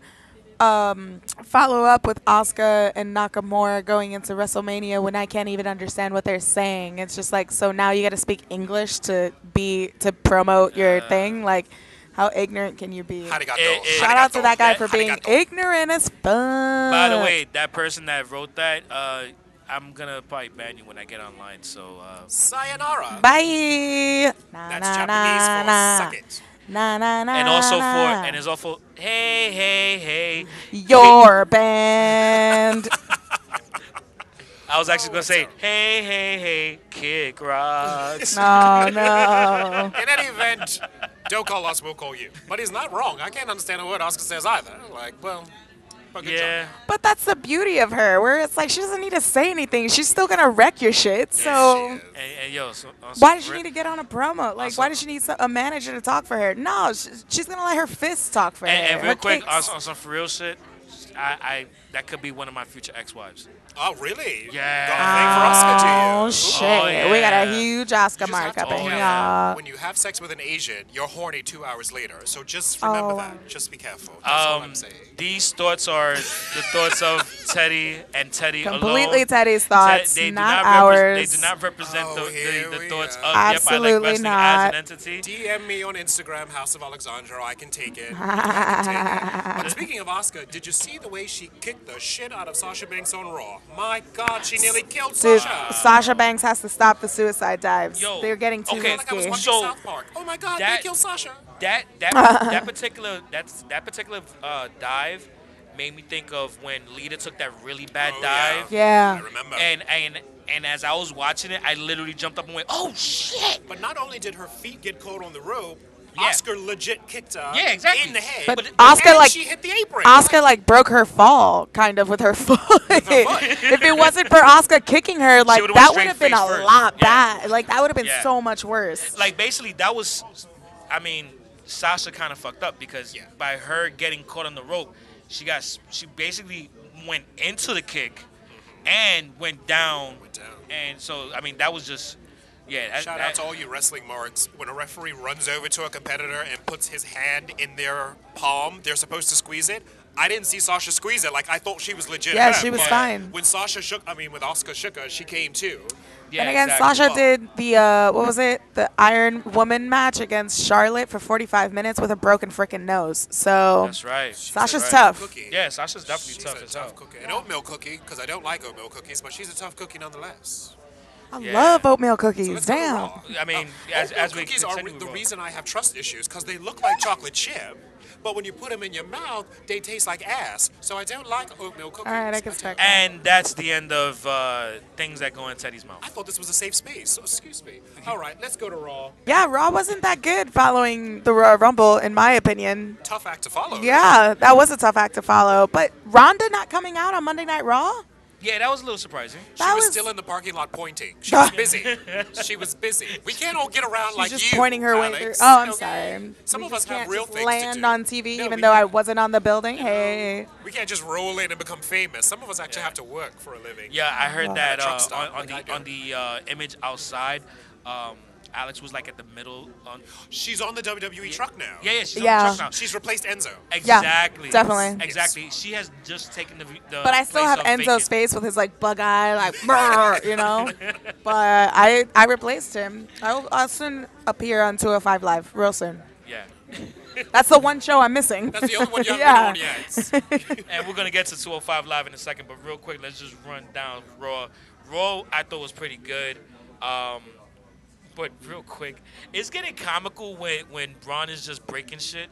Speaker 3: um, follow up with Oscar and Nakamura going into WrestleMania when I can't even understand what they're saying?" It's just like, so now you got to speak English to be to promote your thing. Like, how ignorant can you be?
Speaker 2: Arigato.
Speaker 3: Shout out to that guy for being ignorant as fuck.
Speaker 1: By the way, that person that wrote that, uh, I'm gonna probably ban you when I get online. So uh,
Speaker 2: Sayonara.
Speaker 3: bye. Na,
Speaker 2: That's
Speaker 3: na,
Speaker 2: Japanese
Speaker 3: na,
Speaker 2: for
Speaker 3: na.
Speaker 2: suck it.
Speaker 3: Na, na, na,
Speaker 1: and also for and it's also hey hey hey.
Speaker 3: your band.
Speaker 1: I was actually
Speaker 2: Oh,
Speaker 1: gonna say hey hey hey kick rocks.
Speaker 3: no, no.
Speaker 2: In any event, don't call us, we'll call you. But he's not wrong. I can't understand a word Oscar says either. Like, well, But good
Speaker 1: Yeah.
Speaker 2: job.
Speaker 3: But that's the beauty of her, where it's like she doesn't need to say anything. She's still gonna wreck your shit. So
Speaker 2: She.
Speaker 1: And, and yo, so, uh,
Speaker 3: why
Speaker 1: so
Speaker 3: does she need to get on a promo? Like,
Speaker 1: Also-
Speaker 3: why does she need a manager to talk for her? No, sh- she's gonna let her fists talk for
Speaker 1: And,
Speaker 3: her.
Speaker 1: and
Speaker 3: her
Speaker 1: real quick,
Speaker 3: kicks.
Speaker 1: on, on some for real shit, I, I that could be one of my future ex-wives.
Speaker 2: Oh, really?
Speaker 1: Yeah.
Speaker 2: Got a thing for Oscar, do you?
Speaker 3: Oh shit!
Speaker 1: Oh,
Speaker 3: We got a huge Oscar
Speaker 2: You
Speaker 3: mark up in
Speaker 1: careful.
Speaker 3: here.
Speaker 2: When you have sex with an Asian, you're horny two hours later. So just remember
Speaker 3: Oh.
Speaker 2: that. Just be careful. That's all
Speaker 1: Um,
Speaker 2: I'm saying.
Speaker 1: these thoughts are the thoughts of Teddy and Teddy
Speaker 3: Completely
Speaker 1: alone.
Speaker 3: Teddy's
Speaker 1: Te-
Speaker 3: thoughts,
Speaker 1: they do
Speaker 3: not,
Speaker 1: repre-
Speaker 3: ours.
Speaker 1: They do not represent
Speaker 2: Oh,
Speaker 1: the, the, the thoughts
Speaker 2: go.
Speaker 1: of Yep, I
Speaker 3: Absolutely
Speaker 1: Like
Speaker 3: not.
Speaker 1: as an entity.
Speaker 2: DM me on Instagram, House of Alexandra. I can take it. I can take it. But speaking of Oscar, did you see the way she kicked the shit out of Sasha Banks on Raw? My God, she nearly killed
Speaker 3: Dude,
Speaker 2: Sasha.
Speaker 3: Sasha Banks has to stop the suicide dives.
Speaker 1: Yo,
Speaker 3: They're getting too
Speaker 1: okay,
Speaker 2: like I was
Speaker 3: risky.
Speaker 2: watching
Speaker 1: So,
Speaker 2: South Park. Oh my God,
Speaker 1: that-
Speaker 2: they killed Sasha.
Speaker 1: That that that particular that's that particular uh, dive made me think of when Lita took that really bad
Speaker 2: Oh, yeah.
Speaker 1: dive.
Speaker 3: Yeah.
Speaker 2: I remember.
Speaker 1: And and and as I was watching it, I literally jumped up and went, "Oh shit!"
Speaker 2: But not only did her feet get caught on the rope,
Speaker 1: Yeah.
Speaker 2: Oscar legit kicked her
Speaker 1: Yeah, exactly.
Speaker 2: in the head.
Speaker 3: But
Speaker 1: But-
Speaker 3: Oscar
Speaker 2: and
Speaker 3: like
Speaker 2: she hit the apron.
Speaker 3: Oscar like broke her fall kind of with her foot. if it wasn't for Oscar kicking her, like
Speaker 1: would've
Speaker 3: that would have been a
Speaker 1: first.
Speaker 3: lot
Speaker 1: Yeah.
Speaker 3: bad. Like that would have been
Speaker 1: Yeah.
Speaker 3: so much worse.
Speaker 1: Like basically, that was, I mean, Sasha kind of fucked up because
Speaker 2: Yeah.
Speaker 1: by her getting caught on the rope, she got she basically went into the kick mm-hmm. and went down.
Speaker 2: Went down.
Speaker 1: And so I mean, that was just yeah. That,
Speaker 2: Shout
Speaker 1: that-
Speaker 2: out to all you wrestling marks. When a referee runs over to a competitor and puts his hand in their palm, they're supposed to squeeze it. I didn't see Sasha squeeze it. Like I thought she was legit.
Speaker 3: Yeah, she was fine.
Speaker 2: When Sasha shook, I mean, when Oscar shook her, she came too.
Speaker 1: yeah,
Speaker 3: and again,
Speaker 1: exactly.
Speaker 3: Sasha did the uh, what was it? The Iron Woman match against Charlotte for 45 minutes with a broken freaking nose. So
Speaker 1: That's right.
Speaker 3: Sasha's
Speaker 1: right.
Speaker 3: tough.
Speaker 2: Cookie.
Speaker 1: Yeah, Sasha's definitely
Speaker 2: She's
Speaker 1: tough
Speaker 2: a
Speaker 1: as
Speaker 2: tough
Speaker 1: hell.
Speaker 2: cookie. An oatmeal cookie, because I don't like oatmeal cookies, but she's a tough cookie nonetheless.
Speaker 3: I
Speaker 1: Yeah.
Speaker 3: love oatmeal cookies.
Speaker 2: let's go to
Speaker 3: Damn.
Speaker 1: I mean,
Speaker 2: Uh,
Speaker 1: as, as we
Speaker 2: cookies are the reason I have trust issues because they look like chocolate chip, but when you put them in your mouth, they taste like ass. So I don't like oatmeal cookies.
Speaker 3: All right, I can respect that.
Speaker 1: And that's the end of uh, things that go in Teddy's mouth.
Speaker 2: I thought this was a safe space. So excuse me. All right, let's go to Raw.
Speaker 3: Yeah, Raw wasn't that good following the Royal Rumble, in my opinion.
Speaker 2: Tough act to follow.
Speaker 3: Yeah, that was a tough act to follow. But Ronda not coming out on Monday Night Raw?
Speaker 1: Yeah, that was a little surprising.
Speaker 2: She
Speaker 3: That
Speaker 2: was,
Speaker 3: was-
Speaker 2: still in the parking lot pointing. She was busy. she was busy. We can't all get around
Speaker 3: She's
Speaker 2: like
Speaker 3: just
Speaker 2: you.
Speaker 3: pointing her way
Speaker 2: Alex.
Speaker 3: through. Oh, I'm
Speaker 2: Okay?
Speaker 3: sorry.
Speaker 2: Some
Speaker 3: We
Speaker 2: of us
Speaker 3: just
Speaker 2: have
Speaker 3: can't
Speaker 2: real
Speaker 3: just
Speaker 2: things
Speaker 3: land
Speaker 2: to do.
Speaker 3: on TV,
Speaker 2: No,
Speaker 3: even
Speaker 2: we
Speaker 3: though I
Speaker 2: can't.
Speaker 3: wasn't on the building. Hey.
Speaker 2: We can't just roll in and become famous. Some of us actually have to work for a living.
Speaker 1: Yeah, I heard that
Speaker 2: Truck
Speaker 1: uh,
Speaker 2: stop,
Speaker 1: on, on
Speaker 2: like I
Speaker 1: the
Speaker 2: do.
Speaker 1: on the uh, image outside. Um, Alex was like at the middle. On,
Speaker 2: She's on the WWE truck now.
Speaker 1: yeah, yeah, she's
Speaker 3: Yeah.
Speaker 1: on the truck now.
Speaker 2: She's replaced Enzo.
Speaker 1: Exactly.
Speaker 3: definitely.
Speaker 1: Exactly. She has just taken the. the
Speaker 3: But I still
Speaker 1: place
Speaker 3: have Enzo's
Speaker 1: vacant.
Speaker 3: face with his like bug eye, like "Brr," you know. but I I replaced him. I'll, I'll soon appear on 205 Live, real soon.
Speaker 1: Yeah.
Speaker 3: That's the one show I'm missing.
Speaker 2: That's the only one you haven't
Speaker 3: yeah.
Speaker 2: been on yet.
Speaker 1: and we're gonna get to 205 live in a second, but real quick, let's just run down Raw. Raw, I thought was pretty good. Um, but real quick, it's getting comical when when Braun is just breaking shit.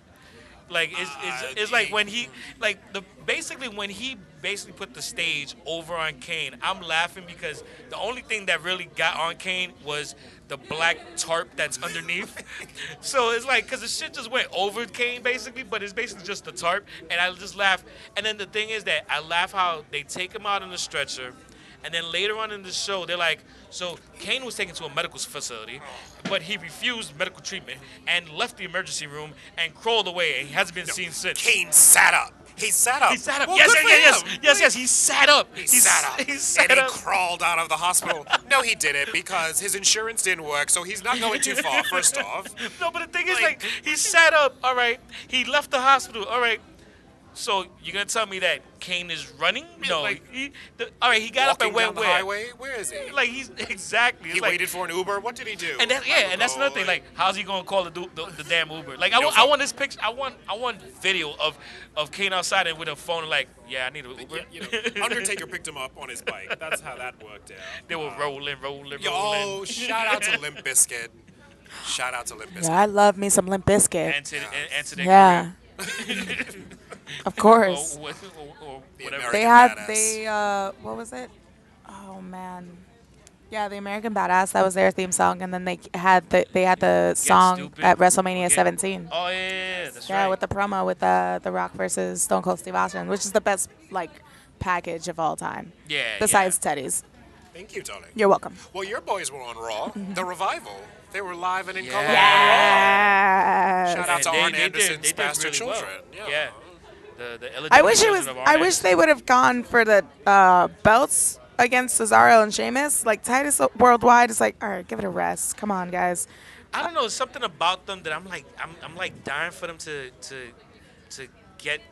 Speaker 1: Like it's, it's,
Speaker 2: Uh,
Speaker 1: it's like when he like the basically when he basically put the stage over on Kane. I'm laughing because the only thing that really got on Kane was the black tarp that's underneath. so it's like because the shit just went over Kane basically, but it's basically just the tarp, and I just laugh. And then the thing is that I laugh how they take him out on the stretcher. And then later on in the show, they're like, so Kane was taken to a medical facility, but he refused medical treatment and left the emergency room and crawled away, and he hasn't been seen since.
Speaker 2: Kane sat up. He sat up.
Speaker 1: He sat up.
Speaker 2: Well,
Speaker 1: yes,
Speaker 2: good
Speaker 1: yes, yes, yes, yes, He sat up.
Speaker 2: He sat up.
Speaker 1: He sat
Speaker 2: and he crawled out of the hospital. no, he didn't because his insurance didn't work, so he's not going too far, first off.
Speaker 1: No, but the thing is,
Speaker 2: Like-
Speaker 1: like, he sat up. All right. He left the hospital. All right. So you're gonna tell me that Kane is running? No.
Speaker 2: like-
Speaker 1: he, the, all right. He got up and went
Speaker 2: down the
Speaker 1: where?
Speaker 2: highway, where is he?
Speaker 1: Like he's exactly.
Speaker 2: He
Speaker 1: like,
Speaker 2: waited for an Uber. What did he do?
Speaker 1: And that, yeah,
Speaker 2: Like,
Speaker 1: and that's another thing. Like, how's he gonna call the the, the damn Uber? Like, I
Speaker 2: You know,
Speaker 1: want, I want this picture. I want, I want video of of Kane outside and with a phone. Like, yeah, I need an Uber.
Speaker 2: you know, Undertaker picked him up on his bike. That's how that worked out.
Speaker 1: they were rolling, rolling, rolling.
Speaker 2: Yo, oh, shout out to Limp Bizkit. Shout out to Limp Bizkit.
Speaker 3: Yeah, I love me some Limp Bizkit.
Speaker 1: and to and, and to their
Speaker 3: Yeah. Of course.
Speaker 1: Or, or, or
Speaker 2: The.
Speaker 3: They had
Speaker 2: Badass.
Speaker 3: they uh what was it? Oh man. Yeah, the American Badass. That was their theme song, and then they had the they had the song
Speaker 1: Stupid.
Speaker 3: at WrestleMania
Speaker 1: Get-
Speaker 3: 17.
Speaker 1: Oh yeah, yeah, yeah, That's
Speaker 3: Yeah,
Speaker 1: right.
Speaker 3: with the promo with uh, The Rock versus Stone Cold Steve Austin, which is the best like package of all time.
Speaker 1: Yeah,
Speaker 3: Besides Teddy's.
Speaker 2: Thank you, darling.
Speaker 3: You're welcome.
Speaker 2: Well, your boys were on Raw. The revival. They were live and in
Speaker 1: Yeah.
Speaker 2: color
Speaker 3: Yes.
Speaker 2: on Raw. Shout out to
Speaker 1: They-
Speaker 2: Arn
Speaker 1: they did-
Speaker 2: Anderson's
Speaker 1: they did
Speaker 2: bastard
Speaker 1: really well.
Speaker 2: children.
Speaker 1: Yeah. The the
Speaker 3: I wish it was. I wish they would have gone for the uh, belts against Cesaro and Sheamus. Like Titus Worldwide is like, all right, give it a rest. Come on, guys.
Speaker 1: I don't know something about them that I'm like I'm, I'm like dying for them to to to get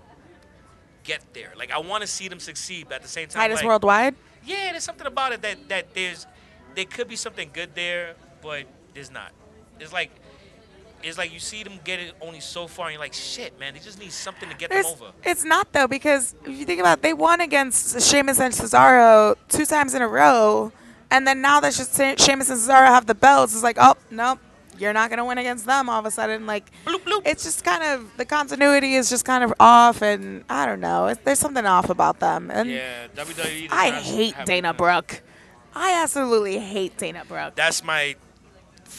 Speaker 1: get there. Like I want to see them succeed, but at the same time,
Speaker 3: Titus
Speaker 1: like,
Speaker 3: Worldwide.
Speaker 1: Yeah, there's something about it that that there's there could be something good there, but there's not. It's like it's like you see them get it only so far, and you're like, shit, man, they just need something to get
Speaker 3: There's,
Speaker 1: them over.
Speaker 3: it's not though because if you think about, it, they won against Sheamus and Cesaro two times in a row, and then now that just Sheamus and Cesaro have the belts, it's like, oh nope, you're not gonna win against them all of a sudden. Like,
Speaker 1: Bloop, bloop.
Speaker 3: it's just kind of the continuity is just kind of off, and I don't know, there's something off about them. And
Speaker 1: Yeah, WWE.
Speaker 3: I hate Dana Brooke. I absolutely hate Dana Brooke.
Speaker 1: That's my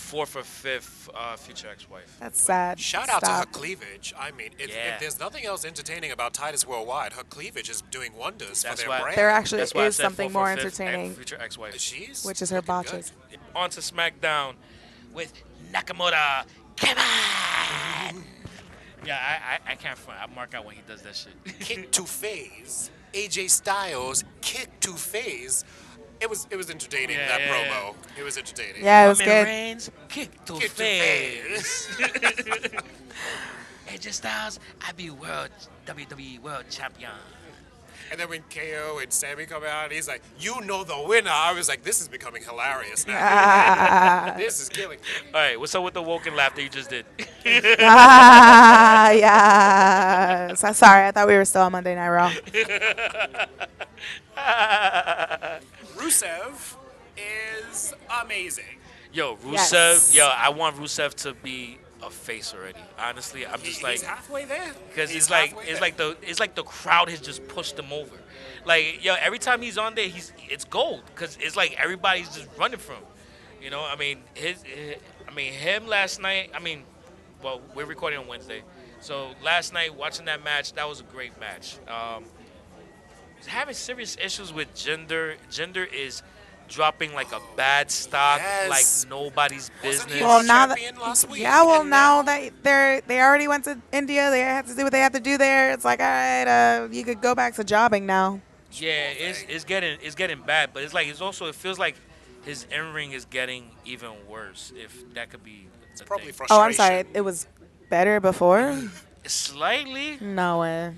Speaker 1: fourth or fifth uh, future ex-wife.
Speaker 3: That's sad.
Speaker 2: Shout out to her cleavage. I mean, if,
Speaker 1: Yeah.
Speaker 2: if there's nothing else entertaining about Titus Worldwide, her cleavage is doing wonders
Speaker 1: That's
Speaker 2: for their
Speaker 1: why-
Speaker 2: brand.
Speaker 3: There actually
Speaker 1: That's
Speaker 3: is something more entertaining,
Speaker 1: Future ex-wife.
Speaker 2: She's
Speaker 3: which is her
Speaker 2: looking good.
Speaker 3: botches.
Speaker 1: On to SmackDown with Nakamura. Come on. Yeah, I, I, I can't front. I mark out when he does that shit.
Speaker 2: Kick to phase. AJ Styles kick to phase. It was it was entertaining
Speaker 1: Yeah,
Speaker 2: that
Speaker 1: yeah,
Speaker 2: promo. It was entertaining.
Speaker 3: Yeah, it was
Speaker 1: Roman
Speaker 3: good.
Speaker 1: Reigns, kick to
Speaker 2: Kick to
Speaker 1: face. AJ Styles, I be world WWE World Champion.
Speaker 2: And then when KO and Sami come out, he's like, "You know the winner." I was like, "This is becoming hilarious now. this is killing me."
Speaker 1: All right, what's up with the woken laughter you just did?
Speaker 3: ah, yeah. So, sorry, I thought we were still on Monday Night Raw.
Speaker 2: Rusev is amazing.
Speaker 1: Yo, Rusev.
Speaker 3: Yes.
Speaker 1: Yo, I want Rusev to be a face already. Honestly, I'm
Speaker 2: He-
Speaker 1: just
Speaker 2: he's
Speaker 1: like
Speaker 2: halfway there.
Speaker 1: because
Speaker 2: He's
Speaker 1: it's like it's
Speaker 2: there.
Speaker 1: like the it's like the crowd has just pushed him over. Like yo, every time he's on there, he's it's gold because it's like everybody's just running from. him. You know, I mean his, eh, I mean him last night. I mean, well, we're recording on Wednesday, so last night watching that match, that was a great match. Um, he's having serious issues with Jinder. Jinder is dropping like a bad stock,
Speaker 2: Yes.
Speaker 1: like nobody's business.
Speaker 3: Well, now that
Speaker 2: last week,
Speaker 3: yeah, well now
Speaker 2: now-
Speaker 3: that they're they already went to India, they have to do what they have to do there. It's like, all right, uh, you could go back to jobbing now.
Speaker 1: Yeah, it's it's getting it's getting bad, but it's like it's also it feels like his in ring is getting even worse. If that could be it's
Speaker 2: probably
Speaker 1: thing.
Speaker 2: frustration.
Speaker 3: Oh, I'm sorry, it was better before.
Speaker 1: slightly.
Speaker 3: No way.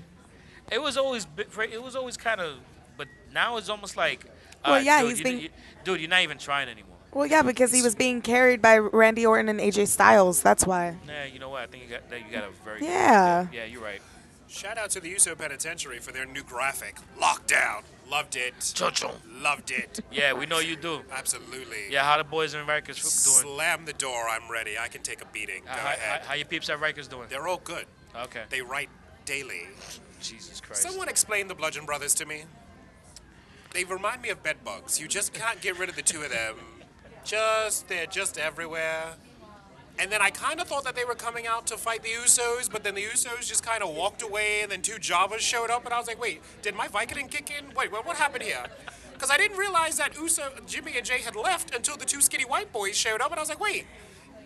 Speaker 1: It was always it was always kind of, but now it's almost like.
Speaker 3: Well,
Speaker 1: alright,
Speaker 3: yeah,
Speaker 1: dude,
Speaker 3: he's
Speaker 1: you,
Speaker 3: being-
Speaker 1: you- dude, you're not even trying anymore.
Speaker 3: Well, yeah, because he was being carried by Randy Orton and AJ Styles. That's why.
Speaker 1: Nah, you know what? I think you got that. You got a very good-
Speaker 3: Yeah.
Speaker 1: yeah, you're right.
Speaker 2: Shout out to the USO Penitentiary for their new graphic, Lockdown. Loved it.
Speaker 1: Chocho.
Speaker 2: Loved it.
Speaker 1: Yeah, we know you do.
Speaker 2: Absolutely.
Speaker 1: Yeah, how the boys in Rikers doing?
Speaker 2: Slam the door. I'm ready. I can take a beating. Uh, Go
Speaker 1: How, how,
Speaker 2: ahead.
Speaker 1: how your peeps at Rikers doing?
Speaker 2: They're all good.
Speaker 1: Okay.
Speaker 2: They write daily.
Speaker 1: Jesus Christ.
Speaker 2: Someone explain the Bludgeon Brothers to me. They remind me of bed bugs. You just can't get rid of the two of them. Just they're just everywhere. And then I kind of thought that they were coming out to fight the Usos, but then the Usos just kind of walked away, and then two Javas showed up, and I was like, wait, did my Vicodin kick in? Wait, what, what happened here? Because I didn't realize that Uso, Jimmy and Jay had left until the two skinny white boys showed up, and I was like, wait,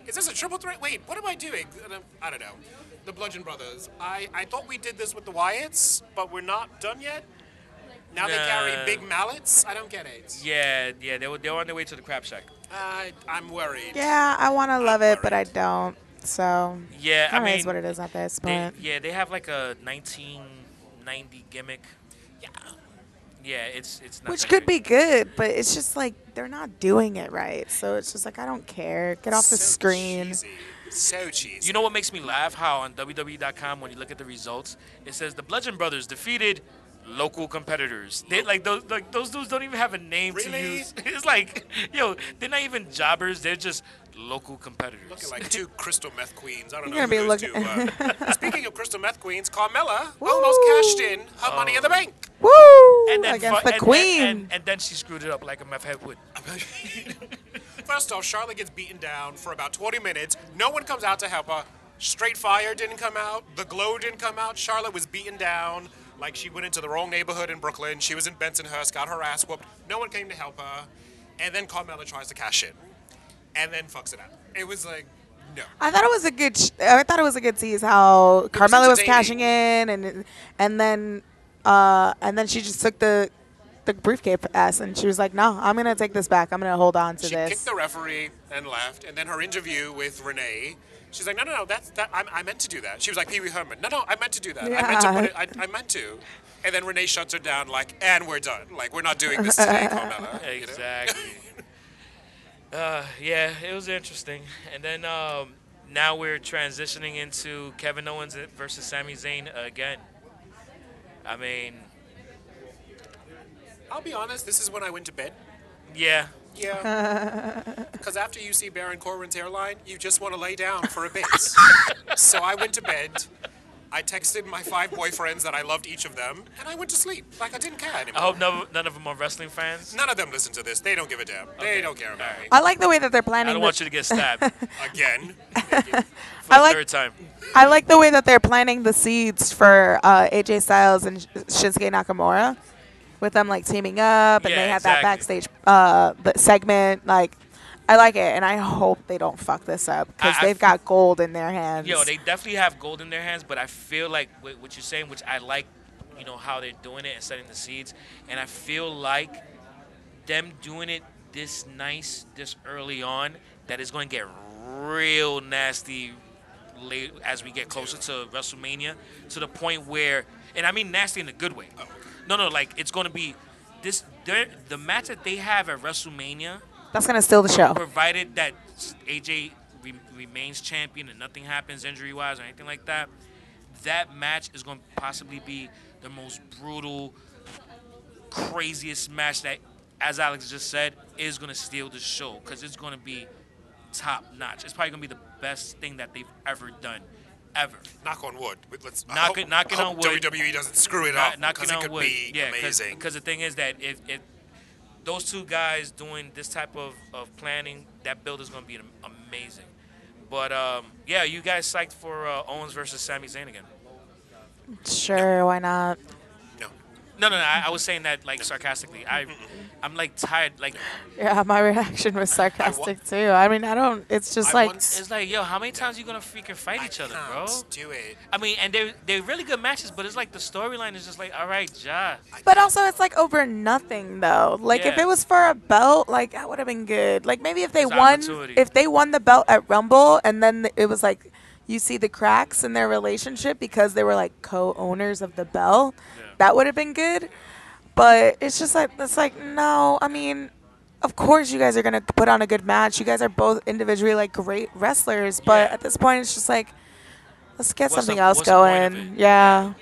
Speaker 2: is this a triple threat? Wait, what am I doing? And um, I don't know. The Bludgeon Brothers. I, I thought we did this with the Wyatts, but we're not done yet. Now they carry
Speaker 1: Nah.
Speaker 2: big mallets. I don't get it.
Speaker 1: Yeah, yeah, they were they were on their way to the crab shack.
Speaker 2: I, I'm worried.
Speaker 3: Yeah, I want to love it, but I don't. So,
Speaker 1: Yeah, I
Speaker 3: kind of
Speaker 1: mean,
Speaker 3: is what it is at this
Speaker 1: They,
Speaker 3: point.
Speaker 1: yeah, they have like a 1990 gimmick.
Speaker 2: Yeah.
Speaker 1: Yeah, it's it's not
Speaker 3: Which could be good, but it's just like they're not doing it right. So it's just like I don't care. Get off the
Speaker 2: So
Speaker 3: screen.
Speaker 2: Cheesy. So cheesy.
Speaker 1: You know what makes me laugh? How on WWE.com when you look at the results, it says the Bludgeon Brothers defeated local competitors. They like those like those dudes don't even have a name to use. It's like, yo, they're not even jobbers. They're just local competitors.
Speaker 2: Looking like two crystal meth queens. I don't
Speaker 3: You're
Speaker 2: know
Speaker 3: gonna
Speaker 2: who
Speaker 3: be
Speaker 2: those
Speaker 3: looking-
Speaker 2: two uh, are. Speaking of crystal meth queens, Carmella almost cashed in her money in the um, bank.
Speaker 3: Woo!
Speaker 1: and then
Speaker 3: Against
Speaker 1: fu-
Speaker 3: the
Speaker 1: and-
Speaker 3: queen.
Speaker 1: and, and, and then she screwed it up like a meth head would.
Speaker 2: First off, Charlotte gets beaten down for about 20 minutes. No one comes out to help her. Straight Fire didn't come out. The Glow didn't come out. Charlotte was beaten down like she went into the wrong neighborhood in Brooklyn. She was in Bensonhurst, got her ass whooped. No one came to help her. And then Carmella tries to cash in. And then fucks it up. It was like, no.
Speaker 3: I thought it was a good. Sh- I thought it was a good tease how
Speaker 2: was
Speaker 3: Carmella was
Speaker 2: entertaining.
Speaker 3: cashing in, and and then uh, and then she just took the the briefcase and she was like, "No, I'm gonna take this back. I'm gonna hold on to
Speaker 2: She
Speaker 3: this."
Speaker 2: She kicked the referee and left. And then her interview with Renee, she's like, no, no, no, that's that. I, I meant to do that. She was like Pee Wee Herman. No, no, I meant to do that. I meant to put it. I, I meant to. And then Renee shuts her down, like, and we're done. Like, we're not doing this today, Carmella. you know?
Speaker 1: Exactly. uh, yeah, it was interesting. And then um, now we're transitioning into Kevin Owens versus Sami Zayn again. I mean,
Speaker 2: I'll be honest. This is when I went to bed.
Speaker 1: yeah,
Speaker 2: Yeah. Because after you see Baron Corbin's hairline, you just want to lay down for a bit. so I went to bed. I texted my five boyfriends that I loved each of them, and I went to sleep. Like I didn't care anymore.
Speaker 1: I hope no, none of them are wrestling fans.
Speaker 2: None of them listen to this. They don't give a damn. They don't care about
Speaker 1: Alright.
Speaker 3: I like the way that they're planning.
Speaker 1: I
Speaker 3: planning.
Speaker 1: don't
Speaker 3: the-
Speaker 1: want you to get stabbed for
Speaker 2: Again.
Speaker 1: the
Speaker 3: I like
Speaker 1: third time.
Speaker 3: I like the way that they're planting the seeds for uh, AJ Styles and Shinsuke Nakamura, with them like teaming up, and
Speaker 1: Yeah,
Speaker 3: they had
Speaker 1: exactly.
Speaker 3: that backstage uh, segment. Like, I like it, and I hope they don't fuck this up because they've got gold in their hands.
Speaker 1: Yo, they definitely have gold in their hands, but I feel like what what you're saying, which I like, you know, how they're doing it and setting the seeds, and I feel like them doing it this nice, this early on, that is going to get real nasty late as we get closer to WrestleMania, to the point where, and I mean nasty in a good way. No, no, like it's going to be this. The match that they have at WrestleMania
Speaker 3: That's gonna steal the show.
Speaker 1: provided that AJ re- remains champion and nothing happens injury wise or anything like that, that match is going to possibly be the most brutal, craziest match that, as Alex just said, is going to steal the show because it's going to be top notch. It's probably going to be the best thing that they've ever done, ever.
Speaker 2: Knock on wood. But Let's
Speaker 1: Knock
Speaker 2: hope-
Speaker 1: it- knock it
Speaker 2: I hope
Speaker 1: on wood.
Speaker 2: WWE doesn't screw it
Speaker 1: Knock-
Speaker 2: up
Speaker 1: knocking
Speaker 2: because it
Speaker 1: on
Speaker 2: could
Speaker 1: wood.
Speaker 2: be
Speaker 1: yeah,
Speaker 2: amazing.
Speaker 1: Because the thing is that if, if those two guys doing this type of, of planning, that build is going to be amazing. But um, yeah, you guys psyched for uh, Owens versus Sami Zayn again?
Speaker 3: Sure, why not?
Speaker 2: No.
Speaker 1: No, no, no. I, I was saying that like sarcastically. I, I'm like tired. Like
Speaker 3: Yeah, my reaction was sarcastic too. I mean, I don't. It's just
Speaker 2: I
Speaker 3: like
Speaker 2: once-
Speaker 1: it's like, yo, how many times you gonna freaking fight each other, bro?
Speaker 2: can't do it.
Speaker 1: I mean, and they're they're really good matches, but it's like the storyline is just like, all right, Ja.
Speaker 3: But also, it's like over nothing though. Like if it was for a belt, like that would have been good. Like maybe if they
Speaker 1: There's
Speaker 3: won, if they won the belt at Rumble, and then it was like you see the cracks in their relationship because they were like co-owners of the belt,
Speaker 1: Yeah.
Speaker 3: That would have been good. But it's just like it's like no. I mean, of course you guys are gonna put on a good match. You guys are both individually like great wrestlers, but
Speaker 1: Yeah.
Speaker 3: at this point, it's just like let's get
Speaker 1: What's
Speaker 3: something
Speaker 1: the-
Speaker 3: else
Speaker 1: what's the point of
Speaker 3: going. Yeah.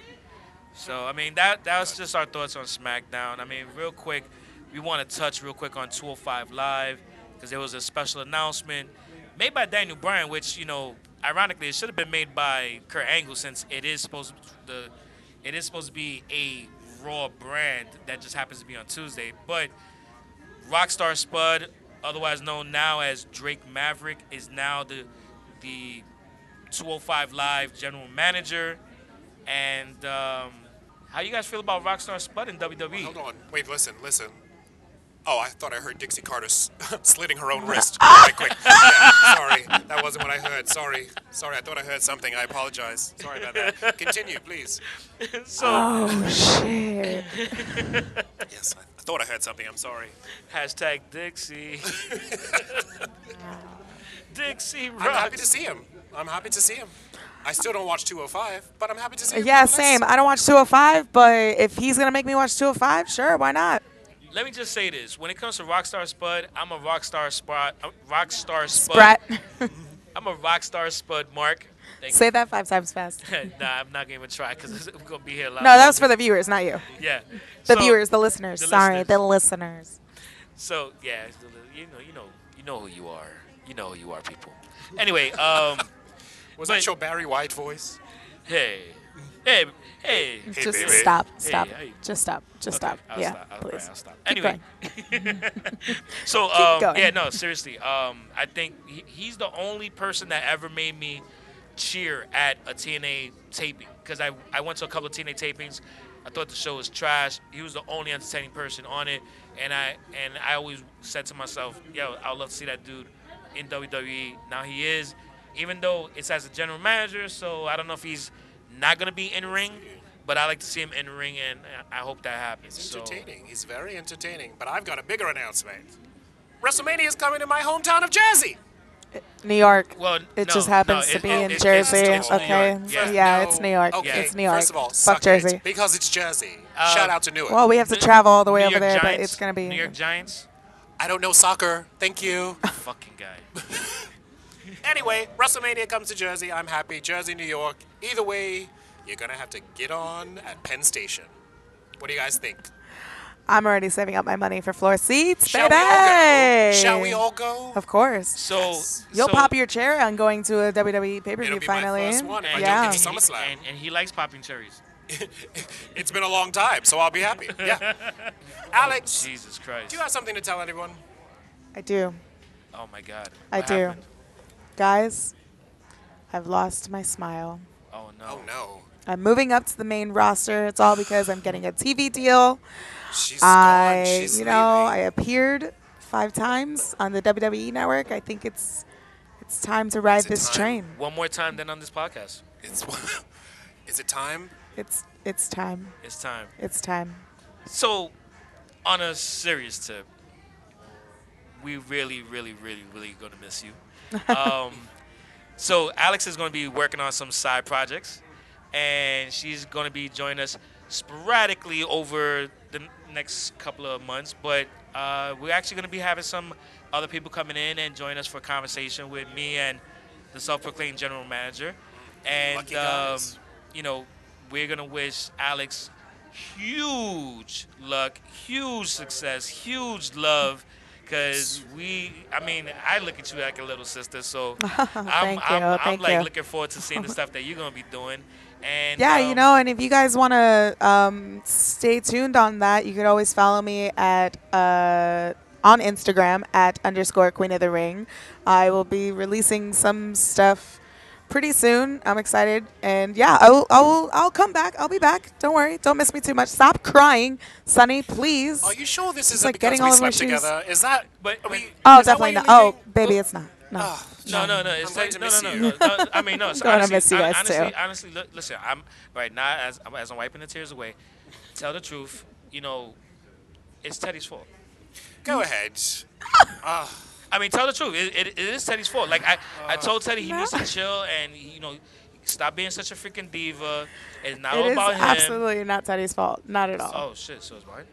Speaker 1: So I mean that that was just our thoughts on SmackDown. I mean, real quick, we want to touch real quick on 205 Live because there was a special announcement made by Daniel Bryan, which you know, ironically, it should have been made by Kurt Angle since it is supposed to, the it is supposed to be a Raw brand that just happens to be on Tuesday. But Rockstar Spud, otherwise known now as Drake Maverick, is now the the 205 Live general manager. And um, how you guys feel about Rockstar Spud in? WWE?
Speaker 2: Hold on. Wait, listen, listen. Oh, I thought I heard Dixie Carter s- slitting her own wrist. right quick. Yeah, sorry, that wasn't what I heard. Sorry, sorry. I thought I heard something. I apologize. Sorry about that. Continue, please.
Speaker 1: So
Speaker 3: Oh shit.
Speaker 2: Yes, I, I thought I heard something. I'm sorry.
Speaker 1: hashtag Dixie. Dixie
Speaker 2: I'm happy to see him. I'm happy to see him. I still don't watch 205, but I'm happy to see him.
Speaker 3: Yeah, same. I don't watch 205, but if he's gonna make me watch 205, sure, why not?
Speaker 1: Let me just say this: when it comes to Rockstar Spud, I'm a Rockstar Spud. uh, Rockstar Spud.
Speaker 3: Sprat.
Speaker 1: I'm a Rockstar Spud. Mark. Thank
Speaker 3: Say that five times fast.
Speaker 1: you. nah, I'm not gonna even try because I'm gonna be here a lot.
Speaker 3: No, that was for the viewers, not you.
Speaker 1: yeah.
Speaker 3: The
Speaker 1: So-
Speaker 3: viewers, the listeners.
Speaker 1: the
Speaker 3: Sorry,
Speaker 1: listeners.
Speaker 3: the listeners.
Speaker 1: So yeah, it's the li- you know, you know, you know who you are. You know who you are, people. Anyway, um,
Speaker 2: Was
Speaker 1: But-
Speaker 2: that your Barry White voice?
Speaker 1: hey, hey, hey.
Speaker 2: Hey,
Speaker 3: Just
Speaker 2: baby.
Speaker 3: stop. Stop.
Speaker 1: hey.
Speaker 3: Just stop. Just
Speaker 1: Okay,
Speaker 3: stop.
Speaker 1: I'll
Speaker 3: yeah,
Speaker 1: stop.
Speaker 3: Please.
Speaker 1: right, stop. Anyway, so um, yeah, no, seriously. Um, I think he, he's the only person that ever made me cheer at a TNA taping because I, I went to a couple of TNA tapings. I thought the show was trash. He was the only entertaining person on it, and I and I always said to myself, "Yo, I'd love to see that dude in WWE." Now he is, even though it's as a general manager, so I don't know if he's not gonna be in ring, but I like to see him in ring, and I hope that happens.
Speaker 2: He's
Speaker 1: So-
Speaker 2: entertaining. He's very entertaining. But I've got a bigger announcement. WrestleMania is coming to my hometown of Jersey.
Speaker 3: New York.
Speaker 1: Well,
Speaker 3: It
Speaker 1: no,
Speaker 3: just happens
Speaker 1: no,
Speaker 3: to
Speaker 1: it-
Speaker 3: be
Speaker 1: it-
Speaker 3: in
Speaker 1: it-
Speaker 3: Jersey.
Speaker 1: it's- it's New
Speaker 3: okay.
Speaker 1: York, yeah.
Speaker 3: Yeah,
Speaker 2: No.
Speaker 3: it's New York.
Speaker 2: Okay.
Speaker 3: It's New York.
Speaker 2: First of all,
Speaker 3: Fuck Jersey.
Speaker 2: it because it's Jersey.
Speaker 1: Uh,
Speaker 2: Shout out to Newark.
Speaker 3: Well, we have to travel all the way
Speaker 1: New
Speaker 3: over
Speaker 1: York
Speaker 3: there, but it's gonna be.
Speaker 1: New York Giants.
Speaker 2: I don't know soccer. Thank you.
Speaker 1: Fucking guy.
Speaker 2: anyway, WrestleMania comes to Jersey. I'm happy. Jersey, New York. Either way, you're gonna have to get on at Penn Station. What do you guys think?
Speaker 3: I'm already saving up my money for floor seats,
Speaker 2: Shall
Speaker 3: baby.
Speaker 2: we all go? Shall we all go?
Speaker 3: Of course.
Speaker 1: So
Speaker 3: You'll
Speaker 1: so-
Speaker 3: pop your cherry on going to a WWE pay per
Speaker 2: It'll
Speaker 3: view
Speaker 2: be my
Speaker 3: finally.
Speaker 2: first one if I don't
Speaker 3: yeah.
Speaker 2: get to
Speaker 1: and he-
Speaker 2: SummerSlam.
Speaker 1: and, and he likes popping cherries.
Speaker 2: It's been a long time, so I'll be happy. Yeah. Alex,
Speaker 1: Jesus Christ.
Speaker 2: do you have something to tell everyone?
Speaker 3: I do.
Speaker 1: oh my God.
Speaker 3: I
Speaker 1: What
Speaker 3: do.
Speaker 1: happened?
Speaker 3: Guys, I've lost my smile.
Speaker 1: Oh no.
Speaker 2: Oh no.
Speaker 3: I'm moving up to the main roster. It's all because I'm getting a TV deal.
Speaker 2: She's
Speaker 3: I,
Speaker 2: gone. She's
Speaker 3: you know, I appeared five times on the WWE network. I think it's it's time to ride this
Speaker 2: time?
Speaker 3: train.
Speaker 1: One more time than on this podcast.
Speaker 2: It's. Is it time?
Speaker 3: It's it's time.
Speaker 1: It's time.
Speaker 3: It's time.
Speaker 1: So, on a serious tip, we really, really, really, really gonna miss you. Um, so Alex is gonna be working on some side projects, and she's gonna be joining us sporadically over the next couple of months. But uh, we're actually gonna be having some other people coming in and join us for a conversation with me and the self-proclaimed general manager. And
Speaker 2: Lucky
Speaker 1: um, you know, we're gonna wish Alex huge luck, huge success, huge love. Cause we, I mean, I look at you like a little sister, so I'm,
Speaker 3: Thank
Speaker 1: I'm, I'm like
Speaker 3: you.
Speaker 1: looking forward to seeing the stuff that you're gonna be doing. And
Speaker 3: Yeah, you
Speaker 1: um,
Speaker 3: know, and if you guys want to um, stay tuned on that, you could always follow me at uh, on Instagram at underscore Queen of the Ring. I will be releasing some stuff pretty soon. I'm excited, and yeah, I will. I will. I'll come back. I'll be back. Don't worry. Don't miss me too much. Stop crying, Sonny, please.
Speaker 2: Are you sure this isn't
Speaker 3: like
Speaker 2: because
Speaker 3: getting
Speaker 2: we
Speaker 3: all of my
Speaker 2: slept
Speaker 3: shoes.
Speaker 2: together? Is that?
Speaker 1: But-
Speaker 2: are
Speaker 1: but-
Speaker 2: we,
Speaker 3: oh,
Speaker 2: is that why
Speaker 3: definitely not.
Speaker 2: you're
Speaker 3: Oh,
Speaker 2: leaving?
Speaker 3: baby, it's not. No.
Speaker 2: Oh,
Speaker 1: No, no, no. It's
Speaker 2: going
Speaker 1: like,
Speaker 2: to
Speaker 1: no,
Speaker 2: miss
Speaker 1: no,
Speaker 2: you.
Speaker 1: no, no, no. I mean, no. It's
Speaker 3: gonna
Speaker 1: honestly,
Speaker 3: miss you guys,
Speaker 1: honestly,
Speaker 3: too.
Speaker 1: honestly, li- listen. I'm right now as as I'm wiping the tears away. Tell the truth. You know, it's Teddy's fault.
Speaker 2: Go ahead. Ah.
Speaker 1: I mean, tell the truth. It, it, it is Teddy's fault. Like I, I uh, told Teddy he
Speaker 3: No.
Speaker 1: needs to chill and you know, stop being such a freaking diva. It's not
Speaker 3: It
Speaker 1: all
Speaker 3: is
Speaker 1: about him.
Speaker 3: absolutely not Teddy's fault. Not at all.
Speaker 1: Oh shit! So it's mine.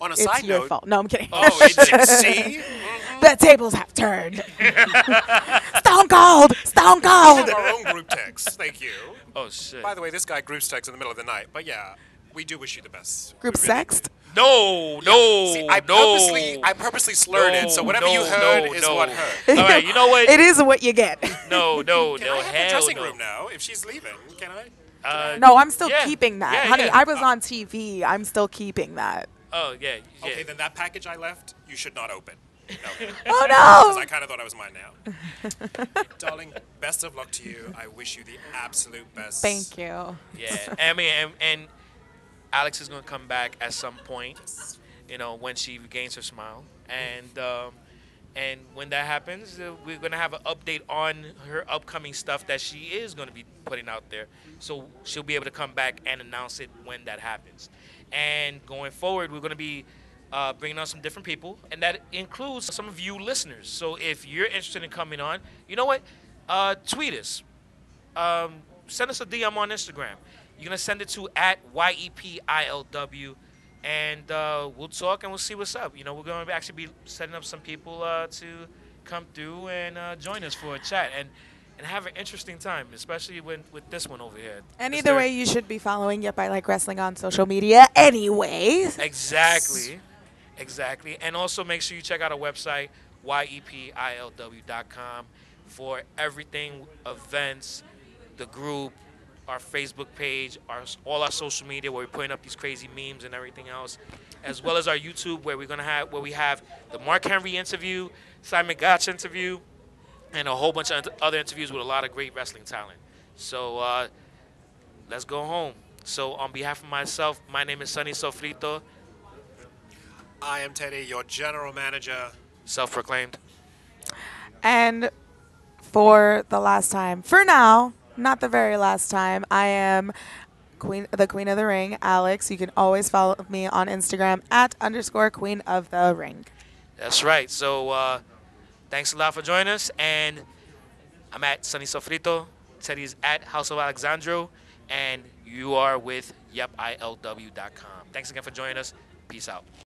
Speaker 2: On a
Speaker 3: it's
Speaker 2: side
Speaker 3: your
Speaker 2: note.
Speaker 3: fault. No, I'm kidding.
Speaker 2: Oh, it's see? Mm-hmm.
Speaker 3: the tables have turned. Stone Cold. Stone Cold.
Speaker 2: Our own group text. Thank you.
Speaker 1: Oh shit!
Speaker 2: By the way, this guy group text in the middle of the night. But yeah, we do wish you the best.
Speaker 3: Group
Speaker 2: We really
Speaker 3: sext.
Speaker 2: Do.
Speaker 1: No, no,
Speaker 2: See, I
Speaker 1: no.
Speaker 2: purposely, I purposely slurred it, so
Speaker 1: No,
Speaker 2: whatever
Speaker 1: no,
Speaker 2: you heard
Speaker 1: no,
Speaker 2: is
Speaker 1: no.
Speaker 2: what heard.
Speaker 1: All right, you know what?
Speaker 3: It is what you get.
Speaker 1: No, no,
Speaker 2: Can
Speaker 1: no.
Speaker 2: I have the
Speaker 1: hell
Speaker 2: dressing
Speaker 1: no.
Speaker 2: room now? If she's leaving, can I?
Speaker 1: Uh,
Speaker 3: No, I'm still
Speaker 1: Yeah,
Speaker 3: keeping that.
Speaker 1: yeah,
Speaker 3: Honey,
Speaker 1: yeah.
Speaker 3: I was on TV. I'm still keeping that.
Speaker 1: Oh yeah, yeah.
Speaker 2: Okay, then that package I left, you should not open. No.
Speaker 3: Oh
Speaker 2: Because I kind of thought I was mine now. Darling, best of luck to you. I wish you the absolute best.
Speaker 3: Thank you.
Speaker 1: Yeah, I mean, and, and Alex is gonna come back at some point. You know, when she regains her smile, and um, and when that happens, uh, we're gonna have an update on her upcoming stuff that she is gonna be putting out there. So she'll be able to come back and announce it when that happens. And going forward, we're gonna be uh, bringing on some different people, and that includes some of you listeners. So if you're interested in coming on, you know what? Uh, tweet us um, send us a DM on Instagram. You're gonna send it to at E YEPILW, and uh, we'll talk and we'll see what's up. You know, we're gonna actually be setting up some people uh, to come through and uh, join us for a chat and and have an interesting time, especially when with this one over here.
Speaker 3: And either way, you should be following Yep I Like Wrestling on social media anyway.
Speaker 1: Exactly. Exactly. And also make sure you check out our website, YEPILW.com, for everything events, the group, our Facebook page, our all our social media where we're putting up these crazy memes and everything else, as well as our YouTube where we're gonna have where we have the Mark Henry interview, Simon Gotch interview, and a whole bunch of other interviews with a lot of great wrestling talent. So uh, let's go home. So on behalf of myself, my name is Sonny Sofrito,
Speaker 2: I am Teddy, your general manager.
Speaker 1: self-proclaimed.
Speaker 3: And for the last time, for now, not the very last time, I am Queen, the Queen of the Ring, Alex. You can always follow me on Instagram at underscore Queen of the Ring.
Speaker 1: That's right. So uh, thanks a lot for joining us. And I'm at Sonny Sofrito. Teddy's at House of Alexandro. And you are with YepILW.com. Thanks again for joining us. Peace out.